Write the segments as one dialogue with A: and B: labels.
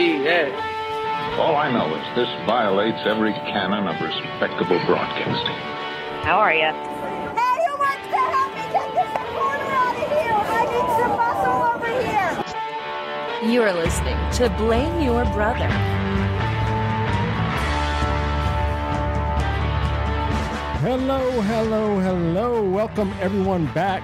A: Yes.
B: All I know is this violates every canon of respectable broadcasting.
C: How are you?
D: Hey, who wants to help me get this recorder out of here? I need some muscle over here.
E: You are listening to Blame Your Brother.
F: Hello, hello, hello. Welcome everyone back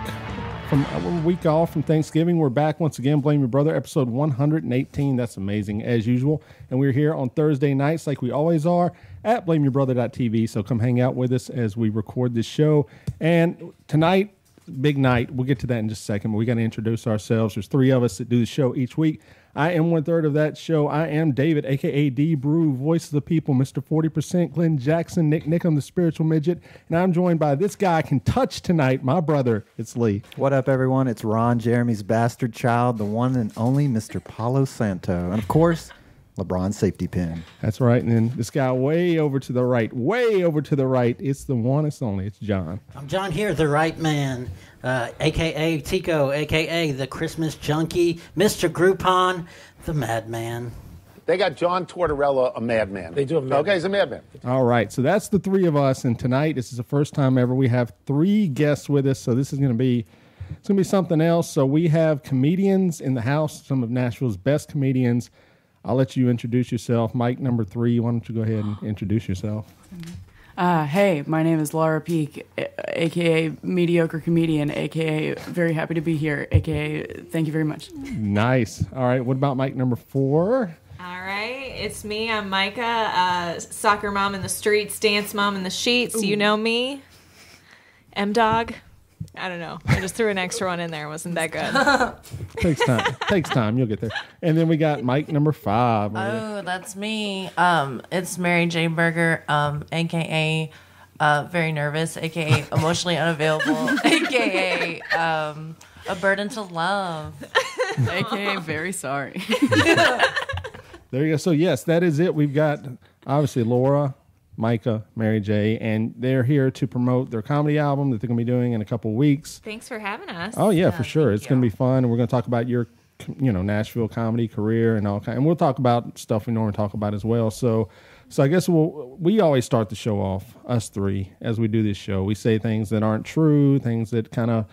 F: from uh, a week off from Thanksgiving. We're back once again, Blame Your Brother, episode 118. That's amazing as usual. And we're here on Thursday nights like we always are at blameyourbrother.tv. So come hang out with us as we record this show. And tonight, big night. We'll get to that in just a second, but we got to introduce ourselves. There's three of us that do the show each week. I am one third of that show. I am David, aka D Brew, voice of the people, Mr. 40%, Glenn Jackson, Nick Nick, I'm the spiritual midget. And I'm joined by this guy I can touch tonight, my brother. It's Lee.
G: What up, everyone? It's Ron Jeremy's bastard child, the one and only Mr. Palo Santo. And of course, LeBron's safety pin.
F: That's right. And then this guy way over to the right, way over to the right. It's the one, it's only, it's John.
H: I'm John here, the right man, uh, aka Tico, aka the Christmas junkie, Mr. Groupon, the madman.
I: They got John Tortorella, a madman.
A: They do have a madman.
I: Okay, he's a madman.
F: All right, so that's the three of us, and tonight this is the first time ever we have three guests with us. So this is going to be it's going to be something else. So we have comedians in the house, some of Nashville's best comedians. I'll let you introduce yourself, Mike number three. Why don't you go ahead and introduce yourself?
J: Uh, hey, my name is Laura Peek, aka mediocre comedian, aka very happy to be here, aka thank you very much.
F: Nice. All right, what about Mike number four?
K: All right, it's me. I'm Mikah, uh, soccer mom in the streets, dance mom in the sheets. You know me, M Dog. I don't know. I just threw an extra one in there. Wasn't that good?
F: Takes time. Takes time. You'll get there. And then we got Mike number five.
L: Oh, that's me. Um, it's Mary Jay Berger, um, aka uh, very nervous, aka emotionally unavailable, aka um, a burden to love.
J: aka very sorry.
F: There you go. So yes, that is it. We've got obviously Laura, Mikah, Mary Jay, and they're here to promote their comedy album that they're going to be doing in a couple weeks.
K: Thanks for having us.
F: Oh yeah, for uh, sure. It's going to be fun, and we're going to talk about your, you know, Nashville comedy career and all kind. And we'll talk about stuff we normally talk about as well. So, so I guess we'll we always start the show off us three as we do this show. We say things that aren't true, things that kind of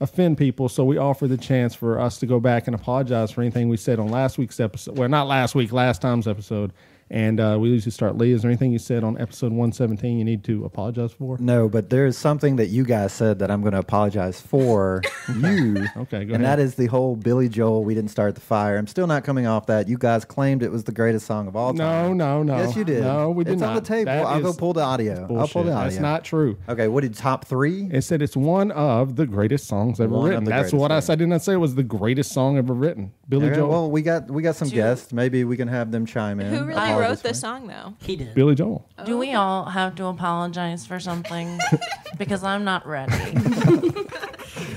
F: offend people. So we offer the chance for us to go back and apologize for anything we said on last week's episode. Well, not last week, last time's episode. And uh, we usually start. Lee, is there anything you said on episode 117 you need to apologize for?
G: No, but there's something that you guys said that I'm going to apologize for you.
F: Okay, go
G: and that
F: ahead.
G: is the whole Billy Joel, We Didn't Start the Fire. I'm still not coming off that. You guys claimed it was the greatest song of all
F: No,
G: time.
F: no, no. No.
G: Yes, you did.
F: No, we did
G: it's
F: not.
G: on the table.
F: That
G: I'll go
F: is
G: pull the audio. I'll pull
F: Bullshit.
G: the audio.
F: That's not true.
G: Okay, what did top three?
F: It said it's one of the greatest songs ever
G: One of
F: written.
G: the
F: That's
G: greatest,
F: what I
G: yeah.
F: said. I did not say it was the greatest song ever written. Billy
G: Okay,
F: Joel.
G: Well, we got we got some guests. Maybe we can have them chime in.
K: Who really
G: Apologize
K: wrote
G: for
K: the song though?
H: He did.
F: Billy Joel.
L: Do we all have to apologize for something? because I'm not ready.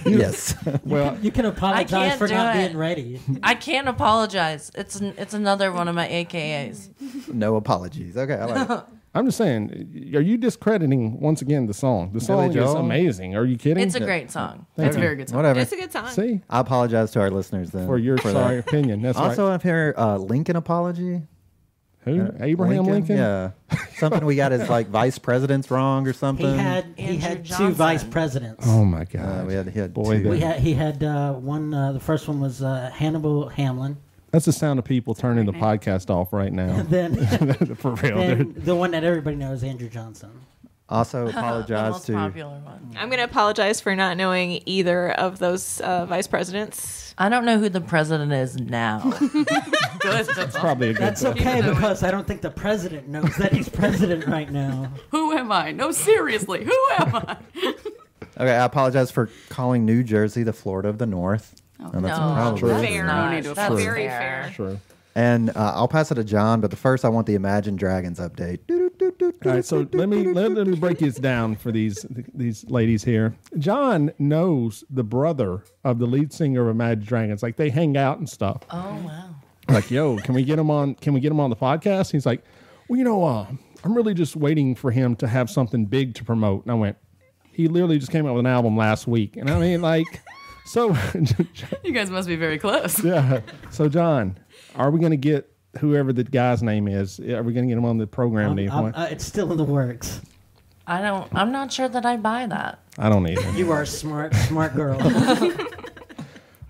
G: Yes.
F: Well,
H: You can
L: I
H: apologize
L: can't
H: for
L: do
H: not
L: it.
H: being ready.
L: I can't apologize. It's an, it's another one of my AKAs.
G: no apologies. Okay, I like it.
F: I'm just saying, are you discrediting once again the song? The song is
G: Joel?
F: amazing. Are you kidding?
L: It's a great song.
J: It's a very good song.
G: Whatever.
K: It's a good song.
F: See,
G: I apologize to our listeners then
F: for your
G: that.
F: sorry opinion. That's
G: Also,
F: right.
G: up here, uh, Lincoln apology.
F: Who? Abraham Lincoln.
G: Yeah, something we got as like vice presidents wrong or something.
H: He had he had
L: Johnson.
H: two vice presidents.
F: Oh my God.
G: Uh, we had, he had
F: Boy,
G: two.
H: We had he had uh, one. Uh, the first one was uh, Hannibal Hamlin.
F: That's the sound of people turning the podcast off right now.
H: Then,
F: for real.
H: then the one that everybody knows, Andrew Johnson.
G: Also
L: the
G: apologize
L: most
G: to.
L: popular one.
K: I'm gonna apologize for not knowing either of those uh, vice presidents.
L: I don't know who the president is now.
J: Good. That's.
F: Probably a good
H: That's okay because I don't think the president knows that he's president right now.
J: Who am I? No, seriously, who am I?
G: Okay, I apologize for calling New Jersey the Florida of the North. And that's
L: no,
G: probably-
L: that's
K: Fair.
L: not.
J: No need to
L: That's
K: Very
L: fair.
K: fair.
G: And uh, I'll pass it to John, but the first I want the Imagine Dragons update.
F: All right, so let me let, let me break this down for these these ladies here. John knows the brother of the lead singer of Imagine Dragons. Like they hang out and stuff.
L: Oh wow.
F: Like, yo, can we get him on? Can we get him on the podcast? He's like, well, you know, uh, I'm really just waiting for him to have something big to promote. And I went, he literally just came out with an album last week, and I mean, like, so
J: You guys must be very close.
F: yeah. So John, are we going to get whoever the guy's name is. Are we going to get him on the program? at any
H: Um,
F: point?
H: uh, it's still in the works.
L: I don't. I'm not sure that I buy that.
F: I don't either.
H: You are a smart, smart girl.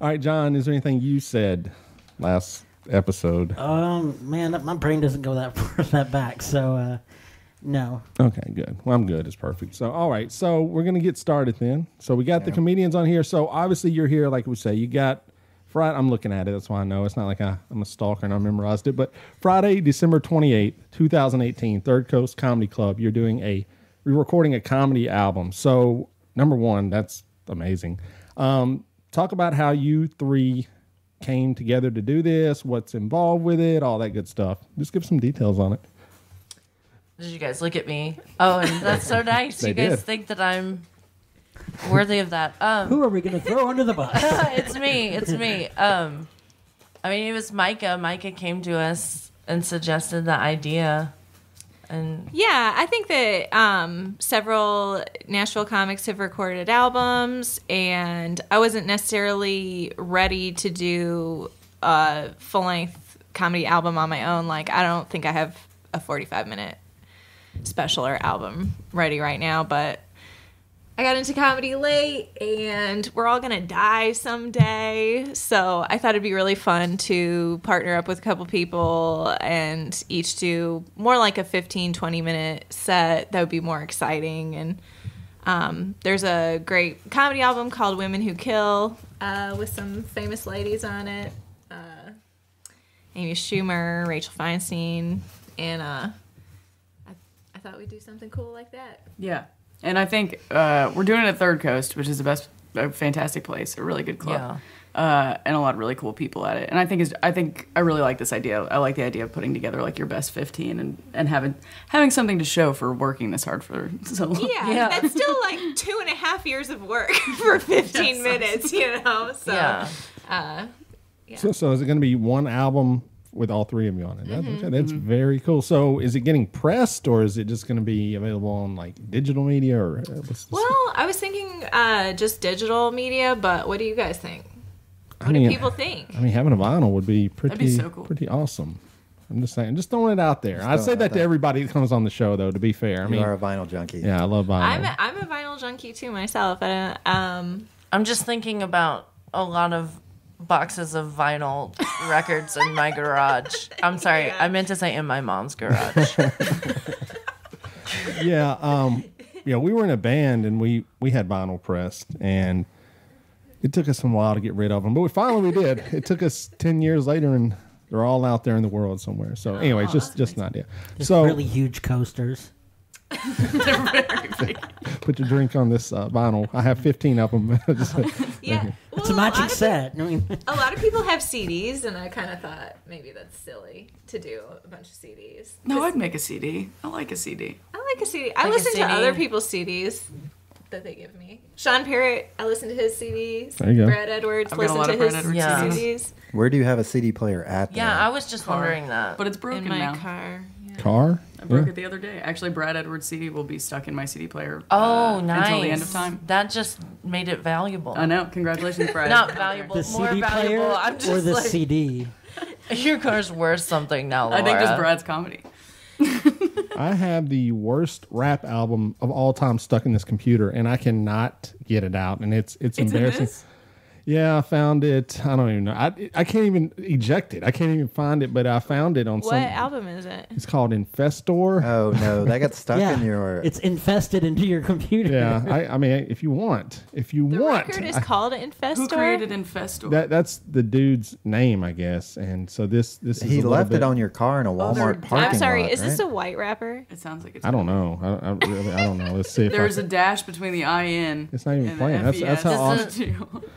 F: All right, John. Is there anything you said last episode?
H: um, man, my brain doesn't go that far that back. So, uh, no.
F: Okay, good. Well, I'm good. It's perfect. So, all right. So, we're going to get started then. So, we got the comedians on here. So, obviously, you're here, like we say. You got Friday. I'm looking at it. That's why I know. It's not like I, I'm a stalker and I memorized it. But Friday, December 28th, 2018, Third Coast Comedy Club. You're doing a, you're recording a comedy album. So, number one, that's amazing. Um, talk about how you three came together to do this, what's involved with it, all that good stuff. Just give some details on it.
L: Did you guys look at me? Oh, and that's so nice. You guys
F: did.
L: think that I'm worthy of that. Um,
H: Who are we going to throw under the bus?
L: it's me. It's me. Um, I mean, it was Mikah. Mikah came to us and suggested the idea, and
K: Yeah, I think that um, several Nashville comics have recorded albums, and I wasn't necessarily ready to do a full length comedy album on my own. Like, I don't think I have a 45 minute special or album ready right now, but I got into comedy late and we're all going to die someday. So I thought it'd be really fun to partner up with a couple people and each do more like a 15, 20 minute set. That would be more exciting. And um, there's a great comedy album called Women Who Kill uh, with some famous ladies on it uh, Amy Schumer, Rachel Feinstein, and uh, I, I thought we'd do something cool like that.
J: Yeah, and I think uh, we're doing it at Third Coast, which is the best, a fantastic place, a really good club, uh, and a lot of really cool people at it. And I think is I think I really like this idea. I like the idea of putting together like your best fifteen and and having having something to show for working this hard for so long.
K: Yeah, that's still like two and a half years of work for 15
J: Yes.
K: minutes, you know? So,
L: Yeah.
K: uh,
F: So, so is it going to be one album with all three of you on it? That-
K: Mhm.
F: okay, that's very cool. So, is it getting pressed, or is it just going to be available on like digital media, or uh, what's the-
K: well, I was thinking uh, just digital media, but what do you guys think?
F: I
K: What
F: mean,
K: do people think?
F: I mean, having a vinyl would be pretty,
K: be so cool.
F: pretty awesome. I'm just saying, just throwing it out there. I
G: throwing
F: say that to
G: there.
F: everybody that comes on the show, though. To be fair, I
G: You
F: mean,
G: are a vinyl junkie.
F: Yeah, I love vinyl.
K: I'm a, I'm a vinyl junkie too myself. I, um,
L: I'm just thinking about a lot of boxes of vinyl records in my garage. I'm sorry, I meant to say in my mom's garage.
F: yeah, um, yeah, we were in a band and we we had vinyl pressed, and it took us a while to get rid of them, but we finally we did. It took us ten years later, and they're all out there in the world somewhere. So, anyways, just just an idea.
H: Just
F: so,
H: really huge coasters.
F: put your drink on this uh, vinyl. I have fifteen of them. Just-
K: yeah.
H: It's a matching set. I mean,
K: a lot of people have CDs, and I kind of thought maybe that's silly to do a bunch of CDs.
J: No, I'd make a CD. I like a CD.
K: I like a CD. I
L: Like
K: listen
L: CD.
K: to other people's CDs that they give me. Sean Parrott, I listen to his CDs.
G: There you go.
K: Brad Edwards,
J: I've got a
K: listen
J: lot
K: to
J: of Brad
K: his
J: Edwards
L: Yeah.
K: CDs.
G: Where do you have a CD player at?
L: yeah,
G: though?
L: I was just wondering that.
J: But it's broken
K: in my
J: now.
K: car.
F: Car.
J: I broke
F: Yeah.
J: it the other day. Actually, Brad Edwards CD will be stuck in my CD player.
L: Oh,
J: uh,
L: nice.
J: Until the end of time.
L: That just made it valuable.
J: I know. Congratulations, Brad.
L: Not valuable,
H: the
L: more
H: CD
L: valuable.
H: player
L: I'm just
H: or the
L: like,
H: CD.
L: your car's worth something now, Laura.
J: I think just Brad's comedy.
F: I have the worst rap album of all time stuck in this computer, and I cannot get it out, and it's it's,
J: It's in
F: embarrassing.
J: This?
F: Yeah, I found it. I don't even know. I I can't even eject it. I can't even find it, but I found it on
K: What
F: some.
K: album is it?
F: It's called Infestor.
G: Oh no, that got stuck
H: yeah,
G: in your.
H: it's infested into your computer.
F: yeah, I, I mean, if you want, if you
K: The
F: want,
K: record is
F: I-
K: called Infestor.
J: Who created Infestor?
F: that that's the dude's name, I guess. And so this this is
G: he
F: a
G: left
F: bit,
G: it on your car in a oh, Walmart
J: they're-
G: parking
K: I'm sorry,
G: lot.
K: is this a white rapper?
J: it sounds like it's.
F: I don't know. I, I really I don't know. Let's see if
J: There's
F: I,
J: a dash between the I IN.
F: It's not even playing. That's- that's how
J: FES.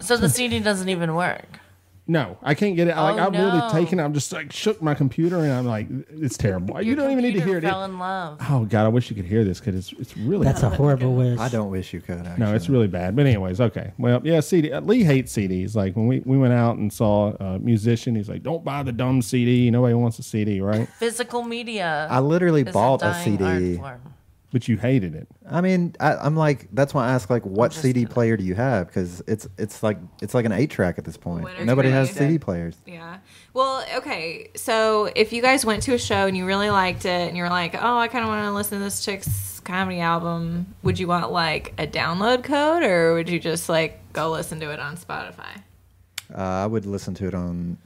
L: So the CD doesn't even work.
F: No, I can't get it. Like
L: Oh,
F: I've really
L: no.
F: taken. it. I'm just like shook my computer, and I'm like, it's terrible. you
L: Your
F: don't even need to
L: computer
F: hear it.
L: Fell in love.
F: Oh God, I wish you could hear this because it's it's really.
H: That's a horrible wish.
G: I don't wish you could. Actually.
F: no, it's really bad. But anyways, okay. Well, yeah, CD. uh, Lee hates CDs. Like when we, we went out and saw a musician, he's like, "Don't buy the dumb CD. Nobody wants a CD, right?"
L: Physical media.
G: I literally
L: is
G: bought a
L: dying
G: CD.
L: art form.
F: But you hated it.
G: I mean, I, I'm like, that's why I ask, like, what CD player do you have? Because it's it's like it's like an eight track at this point.
K: When are
G: Nobody has CD
K: it?
G: players.
K: Yeah. Well, okay. So if you guys went to a show and you really liked it and you're like, oh, I kind of want to listen to this chick's comedy album, would you want like a download code or would you just like go listen to it on Spotify?
G: Uh, I would listen to it on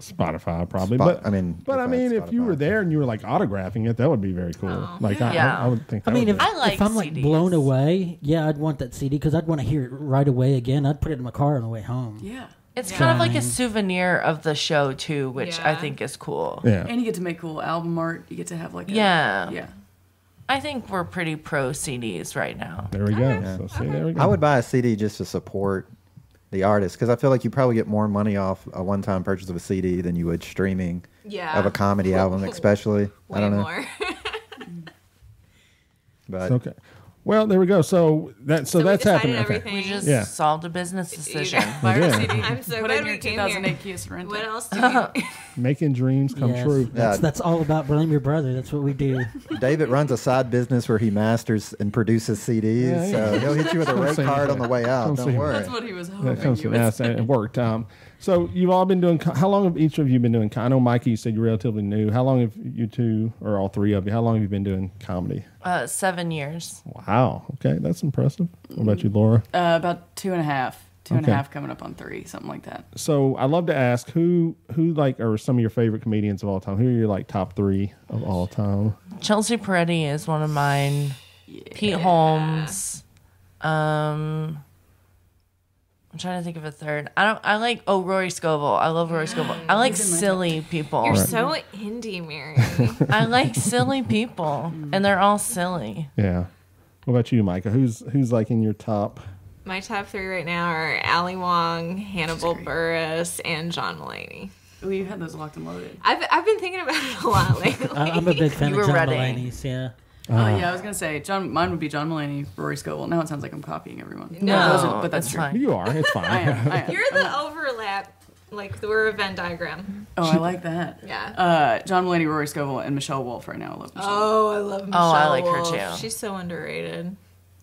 F: Spotify probably,
G: Spot-
F: but
G: I mean,
F: but I mean, if you were there and you were like autographing it, that would be very cool.
K: Oh.
F: like I,
L: Yeah.
F: I, I would think. That
A: I mean,
F: would
A: if,
F: be-
L: I like
A: if I'm like
L: CDs.
A: blown away, yeah, I'd want that CD because I'd want to hear it right away again. I'd put it in my car on the way home.
J: Yeah.
L: It's
K: Yeah.
L: kind of like a souvenir of the show too, which I think is cool.
F: yeah.
J: And you get to make cool album art. You get to have like a,
L: Yeah.
J: yeah.
L: I think we're pretty pro CDs right now.
F: There we go. So see, there we go.
G: I would buy a CD just to support the artist because I feel like you probably get more money off a one-time purchase of a CD than you would streaming
K: Yeah.
G: of a comedy album, especially.
K: Way
G: I don't know,
K: more.
G: but
F: Okay. Well, there we go. So that so,
K: So
F: that's happening. Okay.
L: We just
F: Yeah.
L: solved a business decision.
J: Buy our
F: did.
K: I'm so
J: Put
K: glad
J: in
K: we
J: your
K: came
J: 2008
K: here.
J: Kia Sorento.
K: What else do we
F: Making dreams come
A: Yes,
F: true.
A: That's,
G: Yeah.
A: that's all about blame your brother. That's what we do.
G: David runs a side business where he masters and produces CDs,
F: Yeah,
G: so
F: yeah.
G: he'll hit you with a
F: Don't
G: red card on the way out.
F: Don't
G: Don't, worry.
J: That's what he was hoping
F: That comes
J: you
F: from
J: would
F: yes, it worked. Um, so you've all been doing. How long have each of you been doing? I know Mikey, you said you're relatively new. How long have you two, or all three of you? How long have you been doing comedy?
L: Uh, seven years.
F: Wow. Okay, that's impressive. What about you, Laura?
J: Uh, about two and a half. Two and a half
F: Okay.
J: coming up on three, something like that.
F: So I love to ask who who like are some of your favorite comedians of all time? Who are your like top three of all time?
L: Chelsea Peretti is one of mine. Pete Holmes. Um, I'm trying to think of a third. I don't. I like. Oh, Rory Scovel. I love Rory Scovel. I like silly people.
K: You're so indie, Mary.
L: I like silly people, and they're all silly.
F: Yeah. What about you, Mikah? Who's who's like in your top?
K: My top three right now are Ali Wong, Hannibal Buress, and John Mulaney.
J: Oh, you had those locked and loaded.
K: I've, I've been thinking about it a lot lately.
A: I, I'm a big fan
L: You
A: of
L: were
A: John
L: ready.
A: Mulaney's. Yeah.
J: Oh yeah, I was gonna say John. Mine would be John Mulaney, Rory Scovel. Now it sounds like I'm copying everyone.
K: No,
J: those are- but that's true.
L: fine.
F: You are. It's fine.
J: I am. I am.
K: You're the overlap. Like we're a Venn diagram.
J: Oh, I like that.
K: Yeah.
J: Uh, John Mulaney, Rory Scovel, and Michelle Wolf right now. I love Michelle.
K: Oh, I love Michelle
L: Oh, I like her
K: Wolf.
L: too.
K: She's so underrated.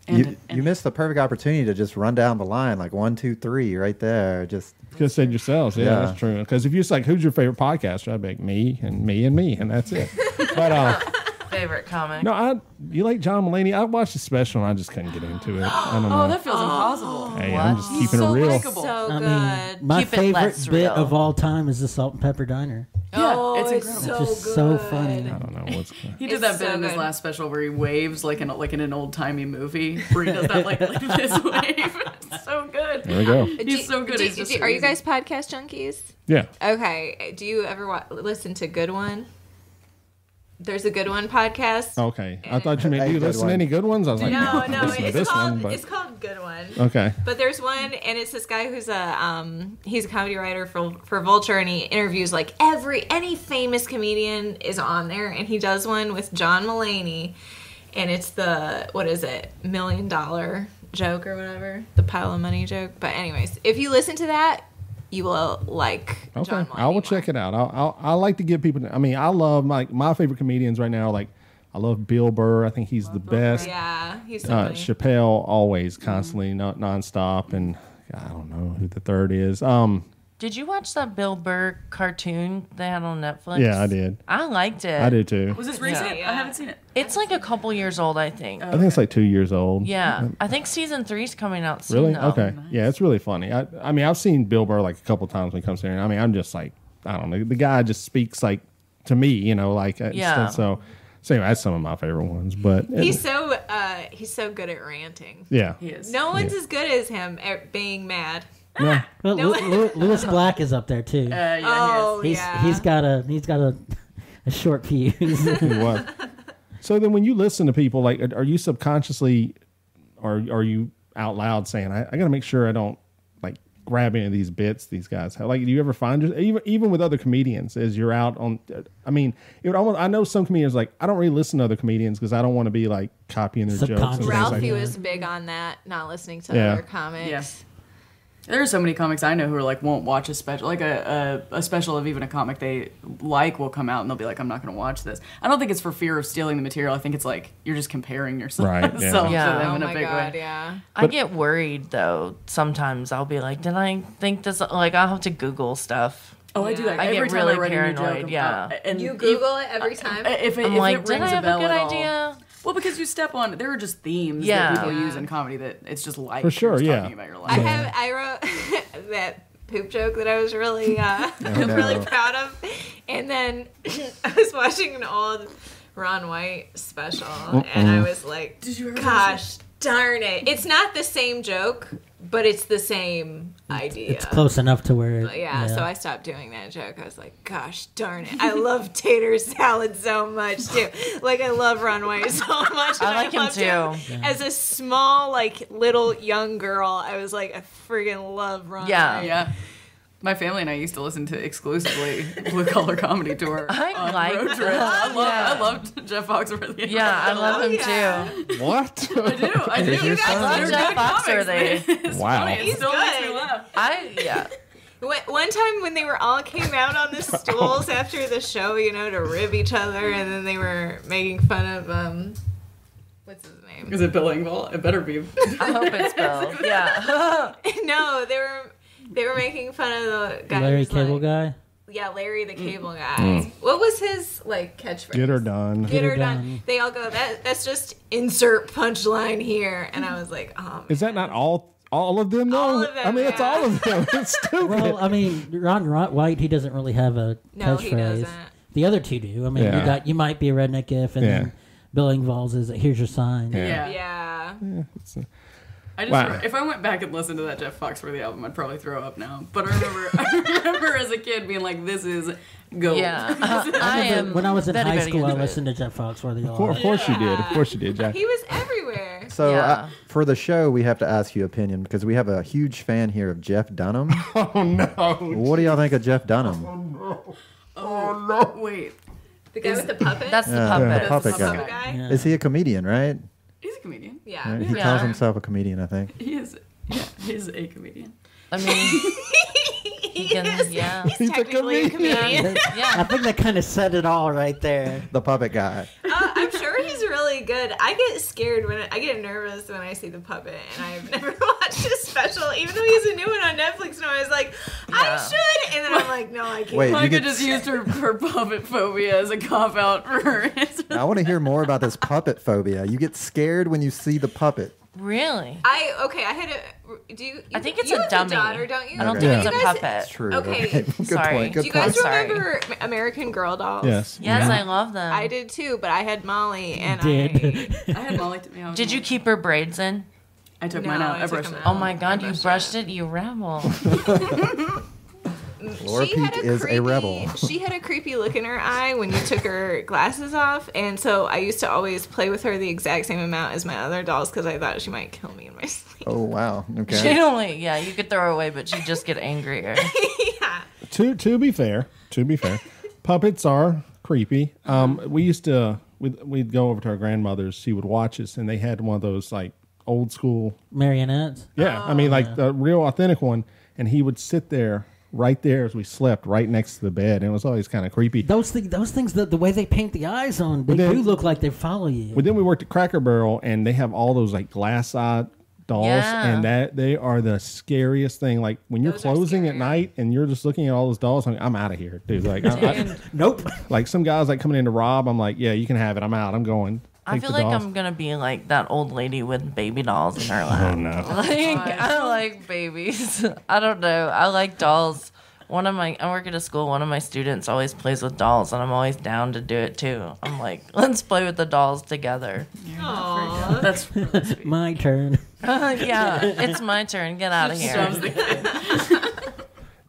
J: and,
G: You, you missed the perfect opportunity to just run down the line like one, two, three, right there. Just
F: Could have said yourselves. Yeah,
G: Yeah.
F: that's true. Because if you're just like, who's your favorite podcaster? I'd be like, me and me and me, and that's it. but uh,
L: Favorite comic.
F: no, I you like John Mulaney? I watched the special and I just couldn't get into it. I don't oh, know.
J: oh, that feels impossible.
F: hey, I'm just
L: What?
F: keeping
J: so
F: it real.
J: likable.
K: So
A: I
K: good.
A: my
L: Keep it
A: favorite
L: less
A: bit
L: real.
A: of all time is the Salt and Pepper Diner.
J: Yeah,
K: oh,
J: it's
K: it's,
J: incredible.
K: so
A: It's just
K: good.
A: so funny.
F: I don't know what's.
J: He did
K: It's
J: that bit
K: so
J: in his
K: good.
J: last special where he waves like in like in an old timey movie where he does that like, like this wave. It's so good.
F: There we go.
J: He's so good.
K: Do-
J: He's just
K: do-
J: so
K: are you
J: easy.
K: guys podcast junkies?
F: Yeah.
K: Okay. Do you ever wa- listen to Good One? There's a Good One podcast.
F: Okay. I thought you meant
G: Hey,
F: do you listen to any good ones? I was like,
K: No,
F: I'm
K: no,
F: listening to
K: it's
F: this
K: called
F: one, but
K: it's called Good One.
F: okay.
K: But there's one, and it's this guy who's a um, he's a comedy writer for for Vulture, and he interviews like every any famous comedian is on there, and he does one with John Mulaney, and it's the what is it million dollar joke or whatever, the pile of money joke. But anyways, if you listen to that, you will like
F: Okay,
K: John
F: I will check it out. I'll, I'll, I like to give people. I mean, I love my my favorite comedians right now. Like, I love Bill Burr. I think he's the best.
K: Yeah, he's so
F: Uh. Chappelle always constantly not nonstop, and I don't know who the third is. Um,
L: Did you watch that Bill Burr cartoon they had on Netflix?
F: yeah, I did.
L: I liked it.
F: I did too.
J: Was this recent? I haven't seen it.
L: It's like a couple years old, I think.
F: I think it's like two years old.
L: Yeah, I think season three's coming out soon.
F: Really?
L: Though.
F: Okay. Yeah, it's really funny. I, I mean, I've seen Bill Burr like a couple times when he comes here, and I mean, I'm just like, I don't know, the guy just speaks like to me, you know, like uh,
L: Yeah.
F: So, so anyway, that's some of my favorite ones. But
K: He's so uh, he's so good at ranting.
F: yeah,
J: He is.
K: No one's as good as him at being mad.
F: No,
A: Well,
K: No.
A: Lew- Lew- Lewis Black is up there too.
J: Uh, yeah,
K: Oh
A: he's
K: yeah.
A: he's got a he's got a, a short fuse.
F: what? So then, when you listen to people, like, are you subconsciously, or are you out loud saying, "I, I got to make sure I don't like grab any of these bits these guys have"? Like, do you ever find your- even even with other comedians as you're out on? I mean, it would almost. I know some comedians like I don't really listen to other comedians because I don't want to be like copying their jokes. And things
A: Subconscious.
F: like
K: Ralphie
F: that.
K: was big on that, not listening to
F: Yeah.
K: other comics.
J: Yeah. There are so many comics I know who are like won't watch a special, like a, a, a special of even a comic they like will come out and they'll be like, I'm not going to watch this. I don't think it's for fear of stealing the material. I think it's like you're just comparing yourself
F: Right, yeah.
J: self
L: Yeah.
J: to them
K: Oh
J: in a oh
K: my
J: big
K: god,
J: way.
K: yeah.
L: I get worried though. Sometimes I'll be like, did I think this? Like I'll have to Google stuff.
J: Oh, I do that
L: I
J: every
L: get
J: time
L: really
J: I write a new
L: paranoid.
J: joke
L: yeah.
J: and
K: You Google it every time.
J: if it,
L: I'm
J: if
L: like,
J: it
L: did I
J: rings
L: have
J: a
L: a
J: bell
L: good
J: at all-
L: idea?
J: Well, because you step on, there are just themes
L: Yeah.
J: that people
K: Yeah.
J: use in comedy that it's just like
F: For sure, yeah.
J: talking about your life.
K: I
J: life.
K: have I wrote that poop joke that I was really uh
G: no.
K: really proud of. And then I was watching an old Ron White special and I was like
J: Did you
K: gosh darn it. It's not the same joke, but it's the same idea.
A: It's close enough to where.
K: But yeah, so I stopped doing that joke. I was like, gosh darn it. I love tater salad so much too. Like I love Ron White so much.
L: I
K: and
L: like him
K: loved
L: too.
K: As a small, like little young girl, I was like, I friggin' love Ron White.
J: Yeah. Yeah. My family and I used to listen to exclusively Blue Collar Comedy Tour.
L: I
J: on
L: like
J: road trips. I, love, I loved Jeff Foxworthy.
L: Yeah, I love him
K: yeah.
L: too.
F: What?
J: I do. I do.
G: your
J: guys
G: son?
J: love
L: Jeff
J: Jeff
L: Foxworthy.
J: Foxworthy.
F: Wow.
J: It
K: He's
J: still makes me
K: good.
J: laugh.
L: I yeah.
K: One one time when they were all came out on the stools after the show, you know, to rib each other, and then they were making fun of um, what's his name?
J: Is it Bill Engvall? It better be.
L: I hope it's Bill. Yeah.
K: no, they were they were making fun of the guy.
A: Larry Cable
K: like-
A: guy.
K: Yeah, Larry the Cable Guy. What was his like catchphrase?
F: Get her done.
K: Get her
A: her
K: done.
A: done.
K: They all go. That that's just insert punchline here, and I was like, oh.
F: Is that not all all of them though?
K: All of them,
F: I mean, it's all of them. It's stupid.
A: Well, I mean, Ron Ron White, he doesn't really have a
K: No, he
A: catchphrase.
K: doesn't.
A: The other two do. I mean,
F: Yeah.
A: you got you might be a redneck if, and
F: Yeah.
A: then Bill Engvall's is here's your sign.
J: Yeah.
K: Yeah.
F: It's, uh,
J: I just
F: Wow.
J: if I went back and listened to that Jeff Foxworthy album, I'd probably throw up now. But I remember I remember as a kid being like, "This is gold."
L: Yeah. I am.
A: When I was in high school, I
L: into it.
A: listened to Jeff Foxworthy
F: of course, of course you did. Of course you did, Jack.
K: He was everywhere.
G: So
L: Yeah.
G: uh, for the show, we have to ask you opinion because we have a huge fan here of Jeff Dunham.
F: Oh no!
G: what do y'all think of Jeff Dunham?
J: Oh no! Oh no! Wait,
K: The guy with the puppet.
L: That's the
G: Yeah,
L: puppet.
G: the puppet
J: Puppet
G: guy.
K: guy.
A: Yeah.
G: Is he a comedian? Right?
J: He's a comedian.
K: Yeah.
G: Right? He
L: Yeah.
G: calls himself a comedian. I think.
J: He is. Yeah, he's a comedian.
L: I mean,
K: he
L: can-
K: is.
L: yeah.
K: He's,
G: He's a
K: technically a comedian.
A: I
L: yeah.
A: think that kind of said it all right there.
G: The puppet guy.
K: Uh, I'm sure he's really good. I get scared when I get nervous when I see the puppet, and I've never watched his special, even though he has a new one on Netflix. And I was like, I
L: Yeah.
K: should, and then I'm like, no, I can't.
G: Wait, you
J: Mikah
G: get.
J: just used her, her puppet phobia as a cop out for her answer.
G: I want to hear more about this puppet phobia. You get scared when you see the puppet.
L: Really?
K: I okay. I had a. Do you?
L: I think it's
K: you
L: a
K: have
L: dummy.
K: daughter, don't you?
L: I don't
G: Okay.
L: think
K: Do
L: it's a puppet.
G: It's true.
K: Okay.
G: Good
L: Sorry.
G: point.
K: Do you guys
G: point.
L: Sorry.
K: remember American Girl dolls?
F: Yes.
L: Yes,
A: Yeah.
L: I love them.
K: I did too, but I had Molly, and
A: Did.
K: I.
J: I had Molly. To, yeah,
L: Did you keep her braids in?
J: I took
K: No,
J: mine out.
K: I
J: I brushed it.
K: out.
L: Oh my god, you
K: brushed
L: brushed it, you rebel.
G: Laura
K: she had a
G: is a
K: creepy,
G: rebel.
K: she had a creepy look in her eye when you took her glasses off, and so I used to always play with her the exact same amount as my other dolls because I thought she might kill me in my sleep.
G: Oh wow. Okay.
L: She'd
G: Okay.
L: only, yeah, you could throw her away, but she'd just get angrier.
K: yeah.
F: To to be fair, to be fair, puppets are creepy. Um, we used to we'd, we'd go over to our grandmother's. She would watch us, and they had one of those like old school.
A: Marionettes.
F: Yeah, I mean like the real authentic one, and he would sit there right there as we slept, right next to the bed, and it was always kind of creepy.
A: Those things, those things, the, the way they paint the eyes on, they
F: then-
A: do look like they follow you.
F: But then we worked at Cracker Barrel, and they have all those like glass eye dolls,
L: Yeah.
F: and that they are the scariest thing. Like when you're
K: Those
F: closing at night and you're just looking at all those dolls, I'm, I'm out of here, dude. Like, I, I,
A: nope.
F: like some guys like coming in to rob. I'm like, yeah, you can have it. I'm out. I'm going.
L: I feel like
F: dolls.
L: I'm gonna be like that old lady with baby dolls in her oh, lap.
F: Oh no.
L: Like I like babies. I don't know. I like dolls. One of my I work at a school. One of my students always plays with dolls, and I'm always down to do it too. I'm like, let's play with the dolls together.
K: Aww.
J: That's really.
A: My turn.
L: yeah, it's my turn. Get out of here.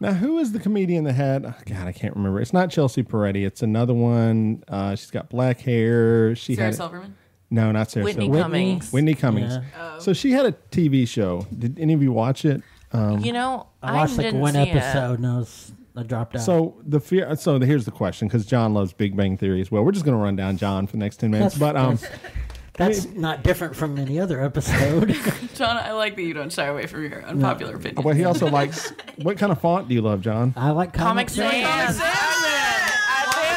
J: Shoves the kid.
F: Now, who is the comedian that had? oh, God, I can't remember. It's not Chelsea Peretti. It's another one. Uh, she's got black hair. She
J: Sarah
F: had
J: Silverman.
F: no, not Sarah.
L: Whitney
F: Silverman.
L: Cummings.
F: Whitney Cummings.
A: Yeah.
F: So she had a TV show. Did any of you watch it?
L: You know,
A: I watched like
L: didn't
A: one
L: see it.
A: episode and I was I dropped out.
F: So the fear. So the, here's the question, because John loves Big Bang Theory as well. We're just going to run down John for the next ten minutes. But um,
A: That's not different from any other episode.
J: John, I like that you don't shy away from your unpopular opinion.
F: Well, he also likes. What kind of font do you love, John?
A: I like
L: Comic Sans. I knew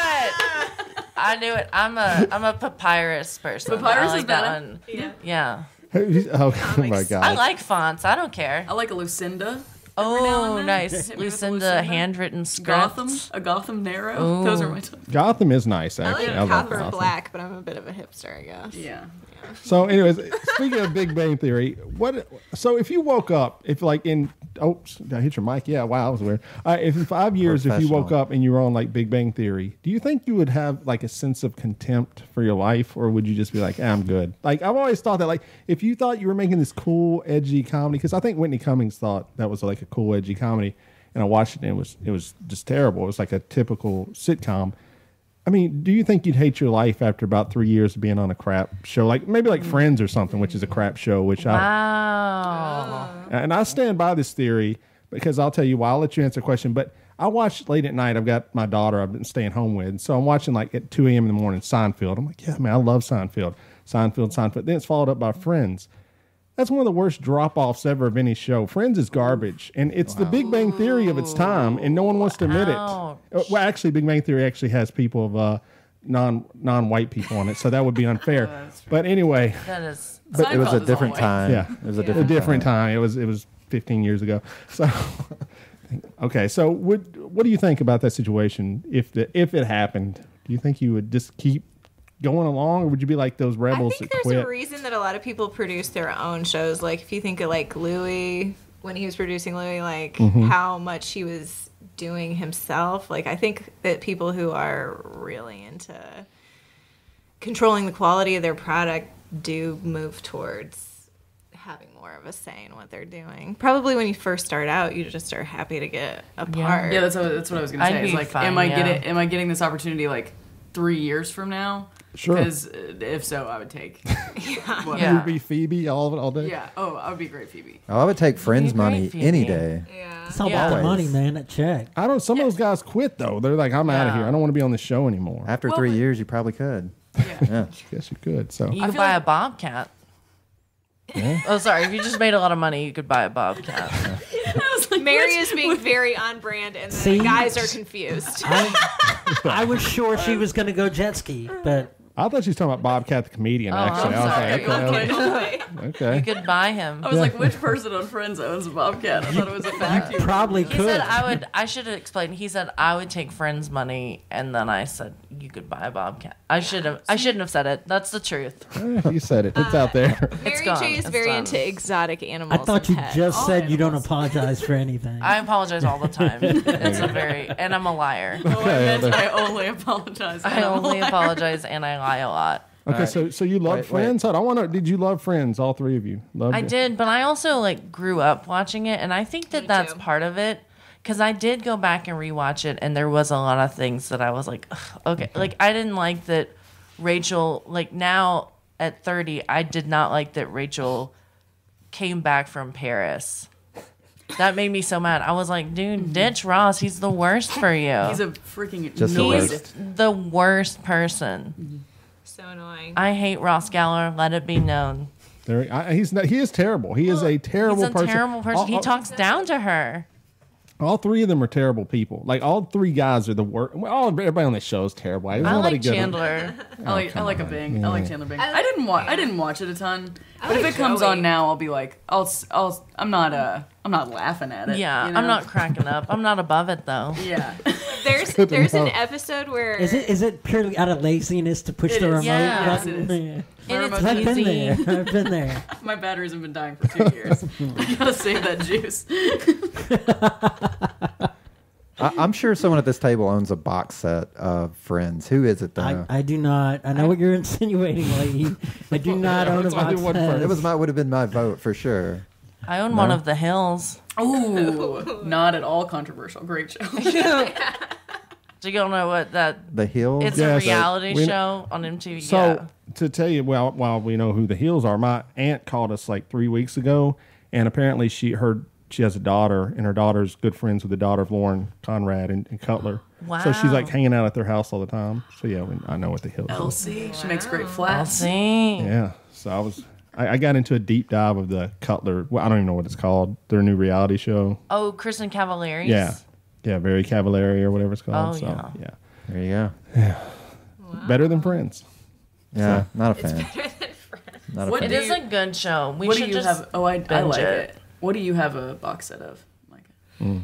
L: it. I knew it. I'm a I'm a papyrus person.
J: Papyrus
L: like
J: is
L: that
J: better.
L: one.
J: Yeah.
L: Yeah.
F: Oh, my god!
L: I like fonts. I don't care.
J: I like a Lucinda.
L: Oh,
J: then.
L: nice.
J: Hit me with
L: Lucinda
J: Lucinda.
L: handwritten scripts.
J: Gotham, a Gotham Narrow.
L: Ooh.
J: Those are my top.
F: Gotham is nice,
K: I
F: actually.
K: like
F: I love
K: Cooper
F: Gotham.
K: black, but I'm a bit of a hipster, I guess.
J: Yeah.
F: So, anyways, speaking of Big Bang Theory, what? So, if you woke up, if like in oh, did I hit your mic? Yeah, wow, that was weird. Uh, if in five years, if you woke up and you were on like Big Bang Theory, do you think you would have like a sense of contempt for your life, or would you just be like, "Ah, I'm good? Like I've always thought that, like if you thought you were making this cool, edgy comedy, because I think Whitney Cummings thought that was like a cool, edgy comedy, and I watched it and it was it was just terrible. It was like a typical sitcom. I mean, do you think you'd hate your life after about three years of being on a crap show, like maybe like Friends or something, which is a crap show? Which I
L: Wow.
F: and I stand by this theory because I'll tell you why. I'll let you answer the question. But I watch late at night. I've got my daughter I've been staying home with. So I'm watching like at 2 a.m. in the morning Seinfeld. I'm like, yeah, man, I love Seinfeld. Seinfeld, Seinfeld. Then it's followed up by Friends. That's one of the worst drop offs ever of any show. Friends is garbage. And it's the Big Bang Theory of its time. And no one wants to admit it. Uh, Well, actually, Big Bang Theory actually has people of uh, non non white people on it. So that would be unfair. but anyway.
L: That is.
G: But it was a different time.
F: Yeah,
G: It was a different,
F: a different time. It was it was 15 years ago. So okay, so what what do you think about that situation if the if it happened? Do you think you would just keep going along, or would you be like those rebels?
K: I think
F: that
K: there's
F: quit?
K: a reason that a lot of people produce their own shows. Like if you think of like Louis when he was producing Louis, like
F: Mhm.
K: how much he was doing himself. Like I think that people who are really into controlling the quality of their product do move towards having more of a say in what they're doing. Probably when you first start out, you just are happy to get a part.
J: Yeah, that's what, that's what I was gonna
K: I'd
J: say. It's
K: be
J: like,
K: fine,
J: am I
K: yeah.
J: getting am I getting this opportunity like three years from now?
F: Sure.
J: Because uh, if so, I would take. whatever.
F: You would be Phoebe all of it all day.
J: Yeah. Oh, I would be great, Phoebe.
G: Oh, I would take friends' money
F: Phoebe.
G: any day. Yeah.
A: It's all about the money, man. That check.
F: I don't. Some of those guys quit though. They're like, I'm out of here. I don't want to be on the show anymore.
G: After three years, you probably could. Yeah.
F: Guess you could. So
L: You could buy a bobcat.
F: Yeah.
L: Oh, sorry. If you just made a lot of money, you could buy a bobcat.
K: like, Mary is being very on brand, and
A: See?
K: the guys are confused.
A: I was sure she was going to go jet ski, but
F: I thought she was talking about Bobcat the comedian.
L: Oh,
F: actually,
L: I'm
F: I was
L: sorry.
F: like, okay,
J: Okay.
F: okay.
L: You could buy him.
J: I was like, which person on Friends owns a bobcat? I thought it was a fact. you-
A: probably
L: He said I would. I should have explained. He said I would take friends' money, and then I said you could buy a bobcat. I should have. I shouldn't have said it. That's the truth.
F: Eh, you said it. It's out there.
K: Mary
L: gone.
K: J is
L: It's
K: very
L: done.
K: into exotic animals.
A: I thought you
K: pets.
A: just said you don't apologize for anything.
L: I apologize all the time. It's a very, and I'm a liar.
J: Oh, I meant I only apologize.
L: I only apologize, and I lie a lot.
F: Okay, so so you love
G: Wait, wait.
F: Friends? Hold on, I want to. Did you love Friends? All three of you loved
L: I
F: it?
L: did, but I also like grew up watching it, and I think that that's part of it. Because I did go back and rewatch it, and there was a lot of things that I was like, "Ugh, okay, like I didn't like that Rachel. Like now at thirty, I did not like that Rachel came back from Paris. That made me so mad. I was like, dude, mm-hmm. ditch Ross. He's the worst for you.
J: He's a freaking
G: Just the
J: noise.
G: worst.
L: the worst person. Mm-hmm.
K: So annoying.
L: I hate Ross Geller. Let it be known.
F: There, I, he's not, he is terrible. He is a terrible
L: He's a
F: person.
L: terrible person.
F: All,
L: he
F: all-
L: talks down to her.
F: all three of them are terrible people. Like all three guys are the worst. All everybody on this show is terrible. There's
L: I like
F: good.
L: Chandler.
J: I like I like a
F: on.
J: Bing. I like Chandler Bing. I didn't watch I didn't watch it a ton. But if
K: like
J: it comes on now, I'll be like, I'll I'll, I'm not uh I'm not laughing at it.
L: Yeah,
J: you know?
L: I'm not cracking up. I'm not above it though.
J: Yeah.
K: There's
F: good
K: there's an episode where
A: Is it is it purely out of laziness to push
J: It
A: the
J: is.
A: remote
L: Yeah.
J: Yes,
A: button?
J: it is.
L: And it's
A: I've been there. I've been there.
J: My batteries have been dying for two years. I gotta save that juice.
G: I, I'm sure someone at this table owns a box set of Friends. Who is it though?
A: I, I do not. I know what you're insinuating, lady. I do not own a
F: that's why I
A: box set.
G: it was my would have been my vote for sure.
L: I own one of the hills.
J: Ooh, not at all controversial. Great show.
L: Do you all know what that?
G: The Hills.
L: It's
F: Yeah,
L: a
F: so uh,
L: reality
F: we-
L: show on MTV.
F: So
L: yeah.
F: to tell you, well, while we know who the Hills are, my aunt called us like three weeks ago, and apparently she heard she has a daughter, and her daughter's good friends with the daughter of Lauren Conrad and, and Cutler. So she's like hanging out at their house all the time. So yeah, we, I know what the hills. is.
J: Elsie, she makes great flats.
L: See,
F: Yeah. So I was I, I got into a deep dive of the Cutler. Well, I don't even know what it's called. Their new reality show.
L: oh, Kristin Cavallari.
F: Yeah. Yeah, very Cavallari or whatever it's called.
L: Oh,
F: so
L: yeah.
F: yeah.
G: There you go. Yeah.
F: Better than Friends.
G: Yeah,
F: So-
G: not a fan. It's better than Friends. Not a
J: What
G: fan.
L: It is a good show. We
J: what
L: should
J: do you
L: just
J: have? Oh, I, I like
L: it.
J: it. What do you have a box set of? Mikah?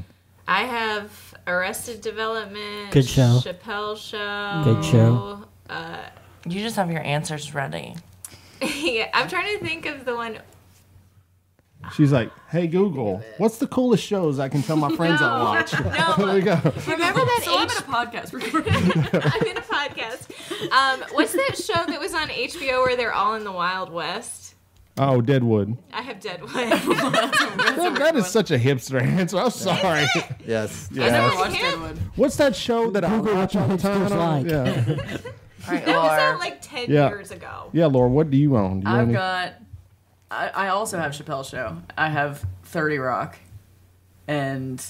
K: I have Arrested Development.
A: Good show.
K: Chappelle Show.
A: Good show.
K: Uh,
L: You just have your answers ready.
K: yeah, I'm trying to think of the one.
F: She's like, "Hey Google, what's the coolest shows I can tell my friends I watch?"
K: No.
F: there we go.
K: Remember that
J: So I'm in a podcast recording.
K: I'm in a podcast. Um, what's that show that was on HBO where they're all in the Wild West?
F: Oh, Deadwood.
K: I have Deadwood.
F: That, that is such a hipster answer. I'm sorry.
G: Yes.
J: I never watched Deadwood.
F: What's that show that I
A: Google
F: watch
A: what
F: all the
A: hipsters
F: time?
A: Like.
F: Yeah.
L: All right,
K: that was out like 10
F: Yeah.
K: years ago.
F: Yeah, Laura, what do you own? Do you
J: I've
F: any-
J: got. I, I also have Chappelle Show. I have Thirty Rock, and